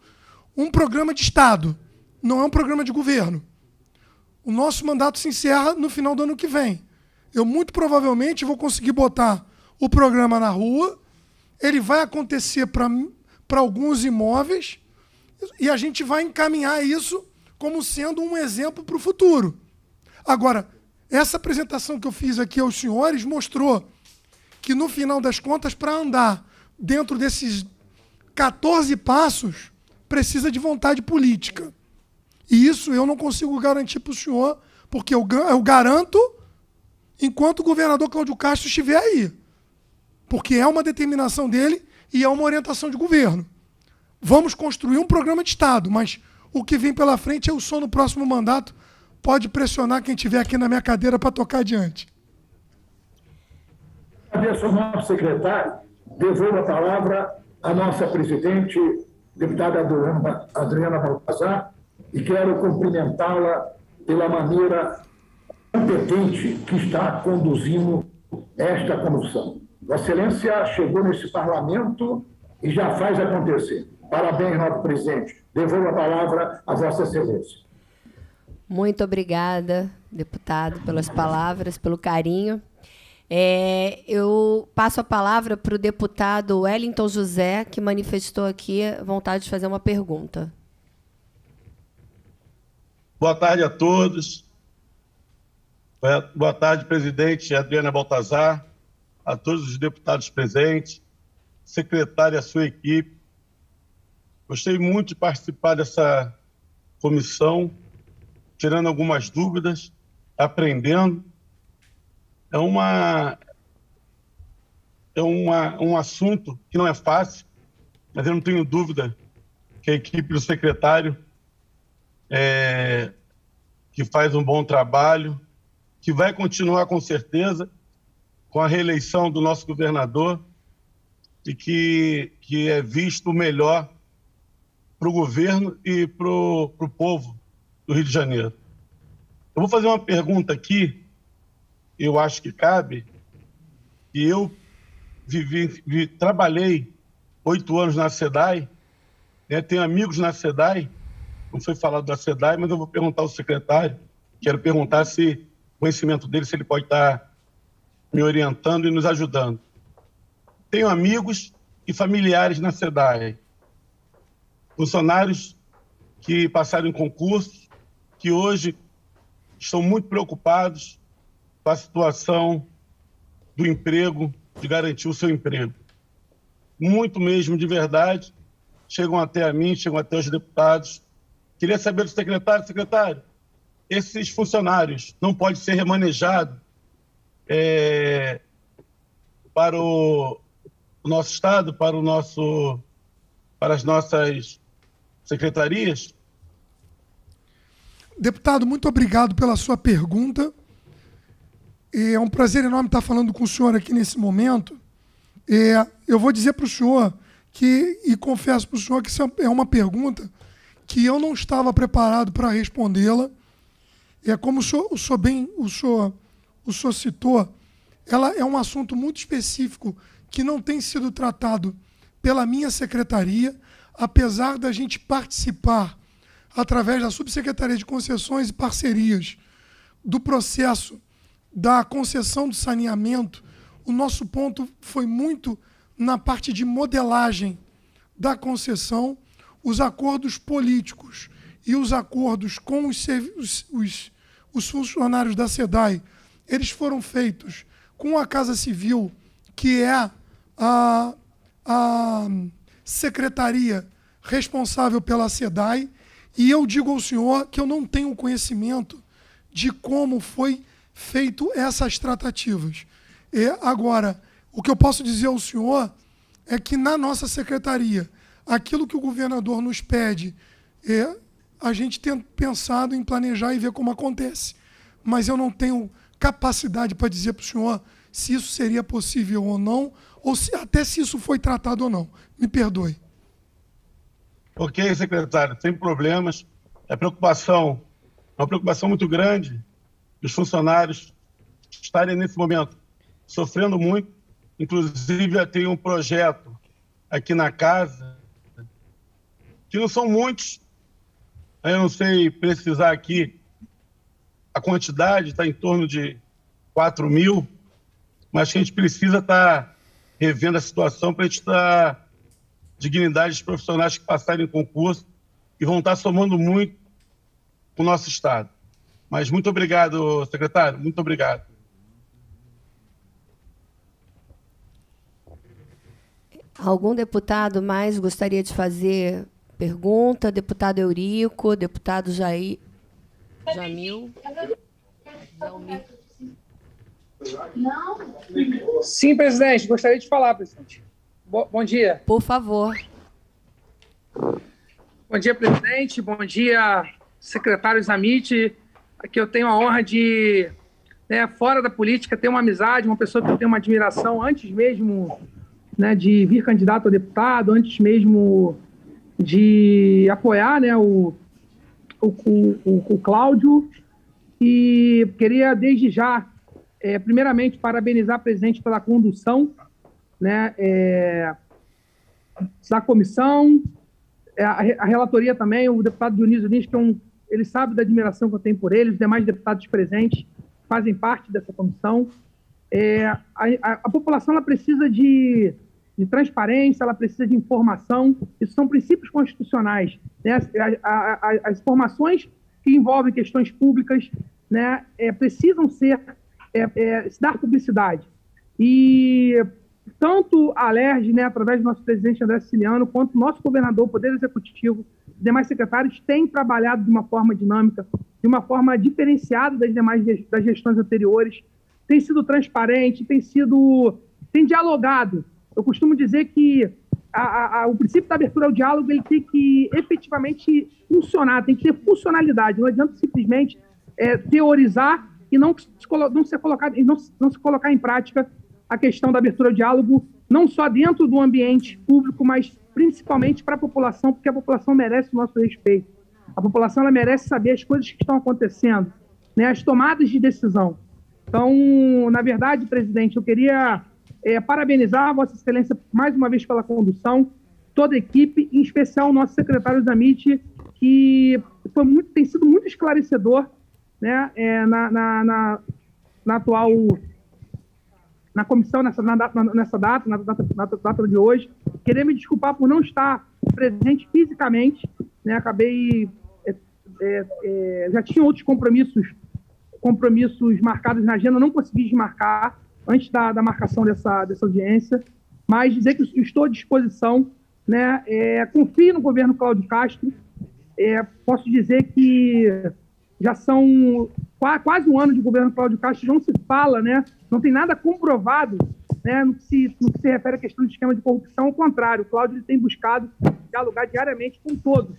um programa de Estado, não é um programa de governo. O nosso mandato se encerra no final do ano que vem. Eu muito provavelmente vou conseguir botar o programa na rua, ele vai acontecer para alguns imóveis e a gente vai encaminhar isso como sendo um exemplo para o futuro. Agora, essa apresentação que eu fiz aqui aos senhores mostrou que, no final das contas, para andar dentro desses 14 passos, precisa de vontade política. E isso eu não consigo garantir para o senhor, porque eu, eu garanto enquanto o governador Cláudio Castro estiver aí. Porque é uma determinação dele e é uma orientação de governo. Vamos construir um programa de Estado, mas o que vem pela frente é o som no próximo mandato. Pode pressionar quem estiver aqui na minha cadeira para tocar adiante. Agradeço ao nosso secretário. Devolvo a palavra à nossa presidente, deputada Adriana Baltazar, e quero cumprimentá-la pela maneira competente que está conduzindo esta comissão. Vossa Excelência chegou nesse parlamento e já faz acontecer. Parabéns, nobre presidente. Devolvo a palavra a Vossa Excelência. Muito obrigada, deputado, pelas palavras, pelo carinho. É, eu passo a palavra para o deputado Wellington José, que manifestou aqui vontade de fazer uma pergunta. Boa tarde a todos. Boa tarde, presidente Adriana Baltazar, a todos os deputados presentes, secretário e a sua equipe. Gostei muito de participar dessa comissão, tirando algumas dúvidas, aprendendo. É uma é uma, um assunto que não é fácil, mas eu não tenho dúvida que a equipe do secretário é, que faz um bom trabalho, que vai continuar com certeza com a reeleição do nosso governador e que, que é visto melhor para o governo e para o povo do Rio de Janeiro. Eu vou fazer uma pergunta aqui eu acho que cabe, e eu vivi, vi, trabalhei oito anos na SEDAI, né, tenho amigos na SEDAI, não foi falado da SEDAI, mas eu vou perguntar ao secretário, quero perguntar se o conhecimento dele, se ele pode estar me orientando e nos ajudando. Tenho amigos e familiares na SEDAI, funcionários que passaram em concurso, que hoje estão muito preocupados com a situação do emprego, de garantir o seu emprego. Muito mesmo, de verdade. Chegam até a mim, chegam até os deputados. Queria saber do secretário, secretário, esses funcionários não podem ser remanejados é, para o, o nosso estado, para o nosso, para as nossas secretarias? Deputado, muito obrigado pela sua pergunta. É um prazer enorme estar falando com o senhor aqui nesse momento. É, eu vou dizer para o senhor que, e confesso para o senhor que isso é uma pergunta que eu não estava preparado para respondê-la. É como o senhor, o senhor bem, o senhor, o senhor citou, ela é um assunto muito específico que não tem sido tratado pela minha secretaria, apesar da gente participar através da subsecretaria de concessões e parcerias do processo da concessão do saneamento, o nosso ponto foi muito na parte de modelagem da concessão, os acordos políticos e os acordos com os, os, os funcionários da SEDAI, eles foram feitos com a Casa Civil, que é a, a secretaria responsável pela SEDAI, e eu digo ao senhor que eu não tenho conhecimento de como foi feito essas tratativas. E agora, o que eu posso dizer ao senhor é que na nossa secretaria, aquilo que o governador nos pede, é, a gente tem pensado em planejar e ver como acontece. Mas eu não tenho capacidade para dizer para o senhor se isso seria possível ou não, ou se, até se isso foi tratado ou não. Me perdoe. Ok, secretário, sem problemas. É preocupação, é uma preocupação muito grande os funcionários estarem nesse momento sofrendo muito. Inclusive, tenho um projeto aqui na casa, que não são muitos, eu não sei precisar aqui a quantidade, está em torno de 4 mil, mas a gente precisa estar tá revendo a situação para a gente dar tá dignidade aos profissionais que passarem em concurso e vão estar somando muito para o nosso Estado. Mas muito obrigado, secretário, muito obrigado. Algum deputado mais gostaria de fazer pergunta? Deputado Eurico, deputado Jair, Jamil. Sim, presidente, gostaria de falar, presidente. Bo bom dia. Por favor. Bom dia, presidente. Bom dia, secretário Zamit, que eu tenho a honra de, né, fora da política, ter uma amizade, uma pessoa que eu tenho uma admiração antes mesmo né, de vir candidato a deputado, antes mesmo de apoiar né, o, o, o, o Cláudio. E queria, desde já, é, primeiramente, parabenizar a presidente pela condução né, é, da comissão, é, a, a, relatoria também, o deputado Dionísio Lins, que é um, ele sabe da admiração que eu tenho por ele, os demais deputados presentes fazem parte dessa comissão. É, a, a, a, população ela precisa de, de, transparência, ela precisa de informação, isso são princípios constitucionais. Né? As, as, informações que envolvem questões públicas né, é, precisam ser, é, é dar publicidade. E tanto a LERJ, né, através do nosso presidente André Siciliano, quanto o nosso governador, o Poder Executivo, demais secretários têm trabalhado de uma forma dinâmica, de uma forma diferenciada das demais das gestões anteriores, tem sido transparente, tem sido tem dialogado. Eu costumo dizer que a, a, o princípio da abertura ao diálogo ele tem que efetivamente funcionar, tem que ter funcionalidade. Não adianta simplesmente é, teorizar e não se, não, se colocar, não, não se colocar em prática a questão da abertura ao diálogo, não só dentro do ambiente público, mas principalmente para a população, porque a população merece o nosso respeito. A população ela merece saber as coisas que estão acontecendo, né, as tomadas de decisão. Então, na verdade, presidente, eu queria é, parabenizar a Vossa Excelência mais uma vez pela condução, toda a equipe, em especial o nosso secretário Zamit, que foi muito, tem sido muito esclarecedor né, é, na, na, na, na atual na comissão nessa, na, nessa data, na data, na data de hoje. Queria me desculpar por não estar presente fisicamente, né? Acabei é, é, é, já tinha outros compromissos compromissos marcados na agenda, não consegui desmarcar antes da, da marcação dessa, dessa audiência, mas dizer que estou à disposição, né? É, confio no governo Cláudio Castro. É, posso dizer que já são quase um ano de governo Cláudio Castro, não se fala, né? Não tem nada comprovado né, no, que se, no que se refere à questão de esquema de corrupção. Ao contrário, o Cláudio ele tem buscado dialogar diariamente com todos.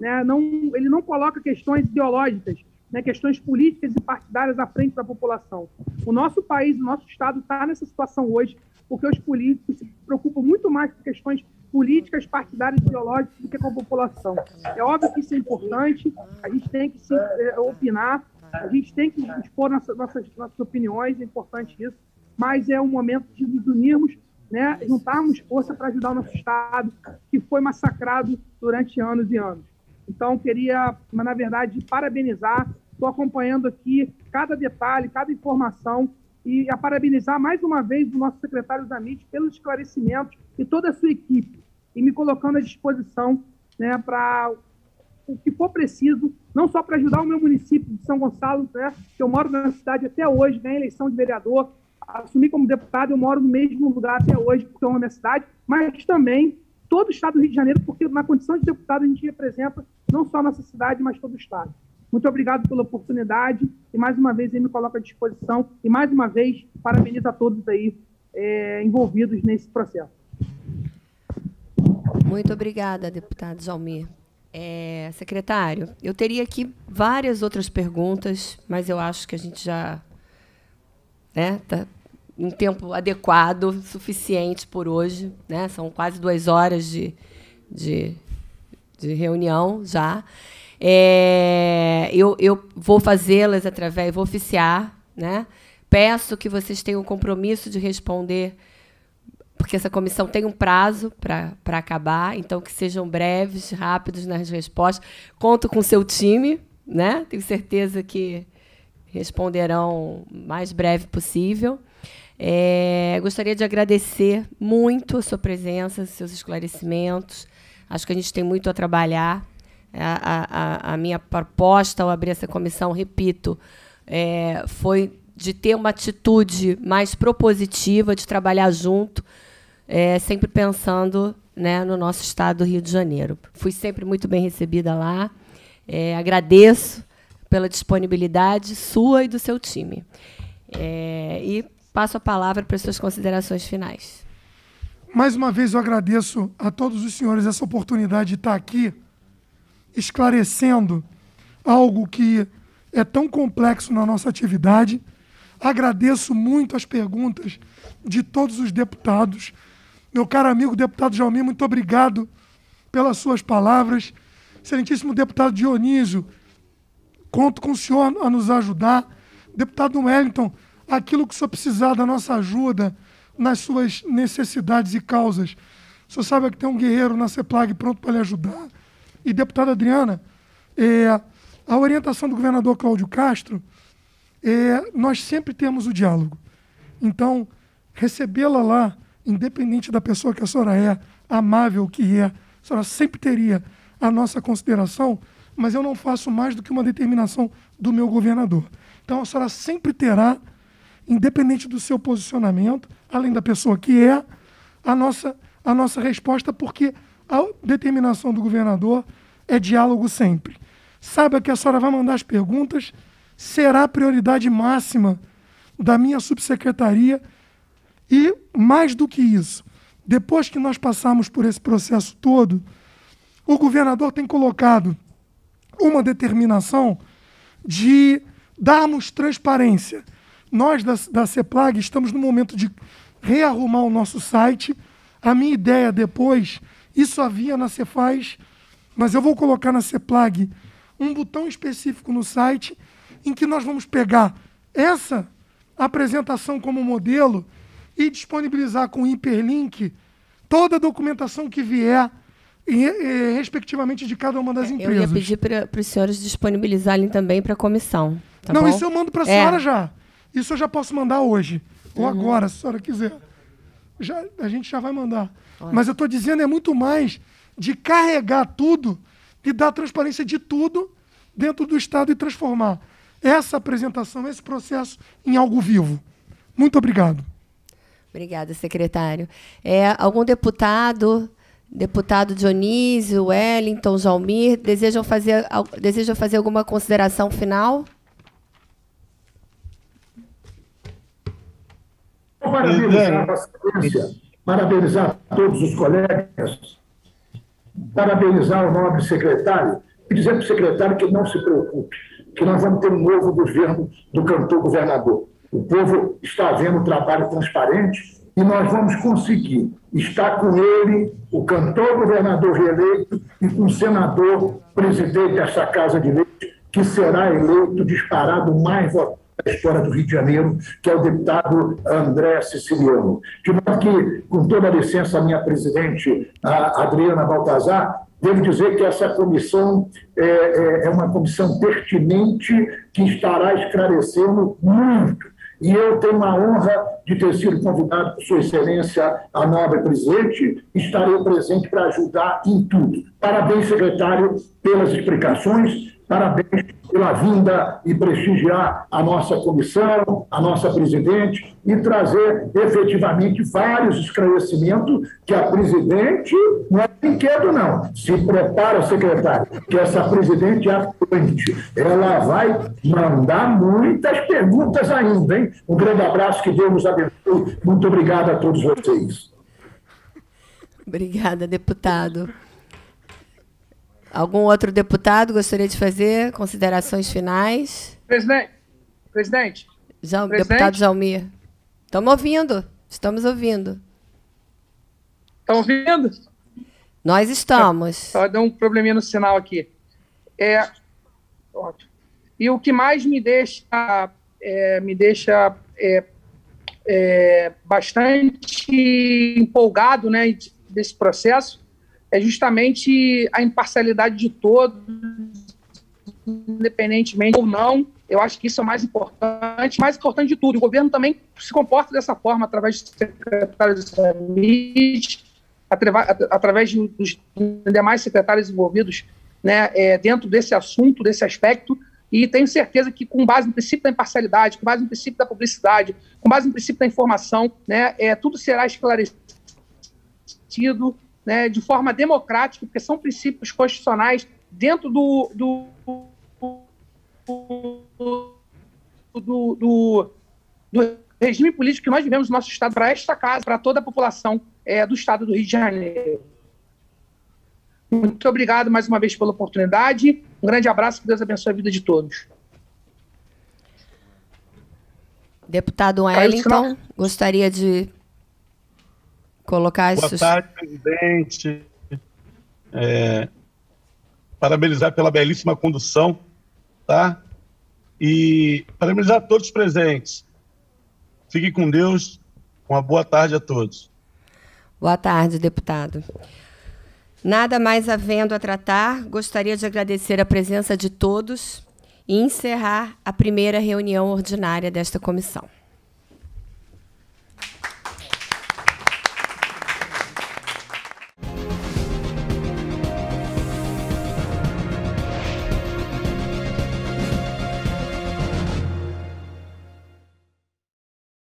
Né? Não, ele não coloca questões ideológicas, né, questões políticas e partidárias à frente da população. O nosso país, o nosso Estado está nessa situação hoje porque os políticos se preocupam muito mais com questões políticas partidárias ideológicas do que com a população. É óbvio que isso é importante, a gente tem que sim, é, opinar, a gente tem que expor nossas, nossas, nossas opiniões, é importante isso, mas é um momento de nos unirmos, né, juntarmos força para ajudar o nosso Estado, que foi massacrado durante anos e anos. Então, queria, na verdade, parabenizar, estou acompanhando aqui cada detalhe, cada informação, e a parabenizar mais uma vez o nosso secretário Zamit pelos esclarecimentos e toda a sua equipe, e me colocando à disposição né, para o que for preciso, não só para ajudar o meu município de São Gonçalo, né, que eu moro na cidade até hoje, na né, eleição de vereador, assumi como deputado, eu moro no mesmo lugar até hoje, porque eu amo a minha cidade, mas também todo o estado do Rio de Janeiro, porque na condição de deputado a gente representa não só a nossa cidade, mas todo o estado. Muito obrigado pela oportunidade e mais uma vez me coloca à disposição e mais uma vez parabenizo a todos aí é, envolvidos nesse processo. Muito obrigada, deputado Jalmir. É, secretário, eu teria aqui várias outras perguntas, mas eu acho que a gente já está né, tá em tempo adequado, suficiente por hoje. Né? São quase duas horas de, de, de reunião já. É, eu, eu vou fazê-las através, vou oficiar, né? Peço que vocês tenham o compromisso de responder, porque essa comissão tem um prazo para acabar, então que sejam breves, rápidos nas respostas. Conto com seu time, né? Tenho certeza que responderão o mais breve possível. É, gostaria de agradecer muito a sua presença, seus esclarecimentos. Acho que a gente tem muito a trabalhar a, a, a minha proposta ao abrir essa comissão, repito, é, foi de ter uma atitude mais propositiva, de trabalhar junto, é, sempre pensando né, no nosso estado do Rio de Janeiro. Fui sempre muito bem recebida lá. É, agradeço pela disponibilidade sua e do seu time. É, e passo a palavra para as suas considerações finais. Mais uma vez eu agradeço a todos os senhores essa oportunidade de estar aqui esclarecendo algo que é tão complexo na nossa atividade. Agradeço muito as perguntas de todos os deputados. Meu caro amigo deputado Jalmir, muito obrigado pelas suas palavras. Excelentíssimo deputado Dionísio, conto com o senhor a nos ajudar. Deputado Wellington, aquilo que o senhor precisar da nossa ajuda, nas suas necessidades e causas. O senhor sabe que tem um guerreiro na CEPLAG pronto para lhe ajudar. E, deputada Adriana, é, a orientação do governador Cláudio Castro, é, nós sempre temos o diálogo. Então, recebê-la lá, independente da pessoa que a senhora é, amável que é, a senhora sempre teria a nossa consideração, mas eu não faço mais do que uma determinação do meu governador. Então, a senhora sempre terá, independente do seu posicionamento, além da pessoa que é, a nossa, a nossa resposta, porque a determinação do governador é diálogo sempre. Saiba que a senhora vai mandar as perguntas, será a prioridade máxima da minha subsecretaria e, mais do que isso, depois que nós passarmos por esse processo todo, o governador tem colocado uma determinação de darmos transparência. Nós da, da CEPLAG estamos no momento de rearrumar o nosso site. A minha ideia depois, isso havia na Cefaz, mas eu vou colocar na CEPLAG um botão específico no site em que nós vamos pegar essa apresentação como modelo e disponibilizar com hiperlink toda a documentação que vier, e, e, respectivamente, de cada uma das empresas. Eu ia pedir para os senhores disponibilizarem também para a comissão. Tá Não, bom? isso eu mando para a senhora é. já. Isso eu já posso mandar hoje. Ou uhum. agora, se a senhora quiser. Já, a gente já vai mandar. Olha. Mas eu estou dizendo, é muito mais de carregar tudo e dar transparência de tudo dentro do Estado e transformar essa apresentação, esse processo em algo vivo. Muito obrigado. Obrigada, secretário. É, algum deputado, deputado Dionísio, Wellington, Jalmir, desejam fazer, desejam fazer alguma consideração final? Parabenizar a parabenizar todos os colegas, parabenizar o nobre secretário e dizer para o secretário que não se preocupe, que nós vamos ter um novo governo do cantor governador. O povo está vendo o trabalho transparente e nós vamos conseguir estar com ele, o cantor governador reeleito, e com o senador presidente dessa Casa de Leite, que será eleito disparado mais votado da história do Rio de Janeiro, que é o deputado André Siciliano. De modo que, com toda a licença, minha presidente, Adriana Baltazar, Devo dizer que essa comissão é, é, é, uma comissão pertinente que estará esclarecendo muito. E eu tenho a honra de ter sido convidado por Sua Excelência, a nobre presidente, estarei presente para ajudar em tudo. Parabéns, secretário, pelas explicações Parabéns pela vinda e prestigiar a nossa comissão, a nossa presidente e trazer efetivamente vários esclarecimentos que a presidente não é brinquedo, não. Se prepara, secretário, que essa presidente é atuante. Ela vai mandar muitas perguntas ainda, hein? Um grande abraço, que Deus nos abençoe. Muito obrigado a todos vocês. Obrigada, deputado. Algum outro deputado gostaria de fazer considerações finais? Presidente. Presidente. Já, Presidente? Deputado Jalmir. Estamos ouvindo. Estamos ouvindo. Estão ouvindo? Nós estamos. Só deu um probleminha no sinal aqui. É. E o que mais me deixa, é, me deixa é, é, bastante empolgado né, desse processo é justamente a imparcialidade de todos, independentemente ou não. Eu acho que isso é o mais importante. Mais importante de tudo, o governo também se comporta dessa forma, através de secretários através dos demais secretários envolvidos né, é, dentro desse assunto, desse aspecto, e tenho certeza que, com base no princípio da imparcialidade, com base no princípio da publicidade, com base no princípio da informação, né, é, tudo será esclarecido né, de forma democrática, porque são princípios constitucionais dentro do, do, do, do, do regime político que nós vivemos no nosso Estado, para esta casa, para toda a população é, do Estado do Rio de Janeiro. Muito obrigado mais uma vez pela oportunidade. Um grande abraço, que Deus abençoe a vida de todos. Deputado Wellington, gostaria de colocar Boa tarde, presidente. É, parabenizar pela belíssima condução, tá? E parabenizar todos os presentes. Fiquem com Deus. Uma boa tarde a todos. Boa tarde, deputado. Nada mais havendo a tratar, gostaria de agradecer a presença de todos e encerrar a primeira reunião ordinária desta comissão.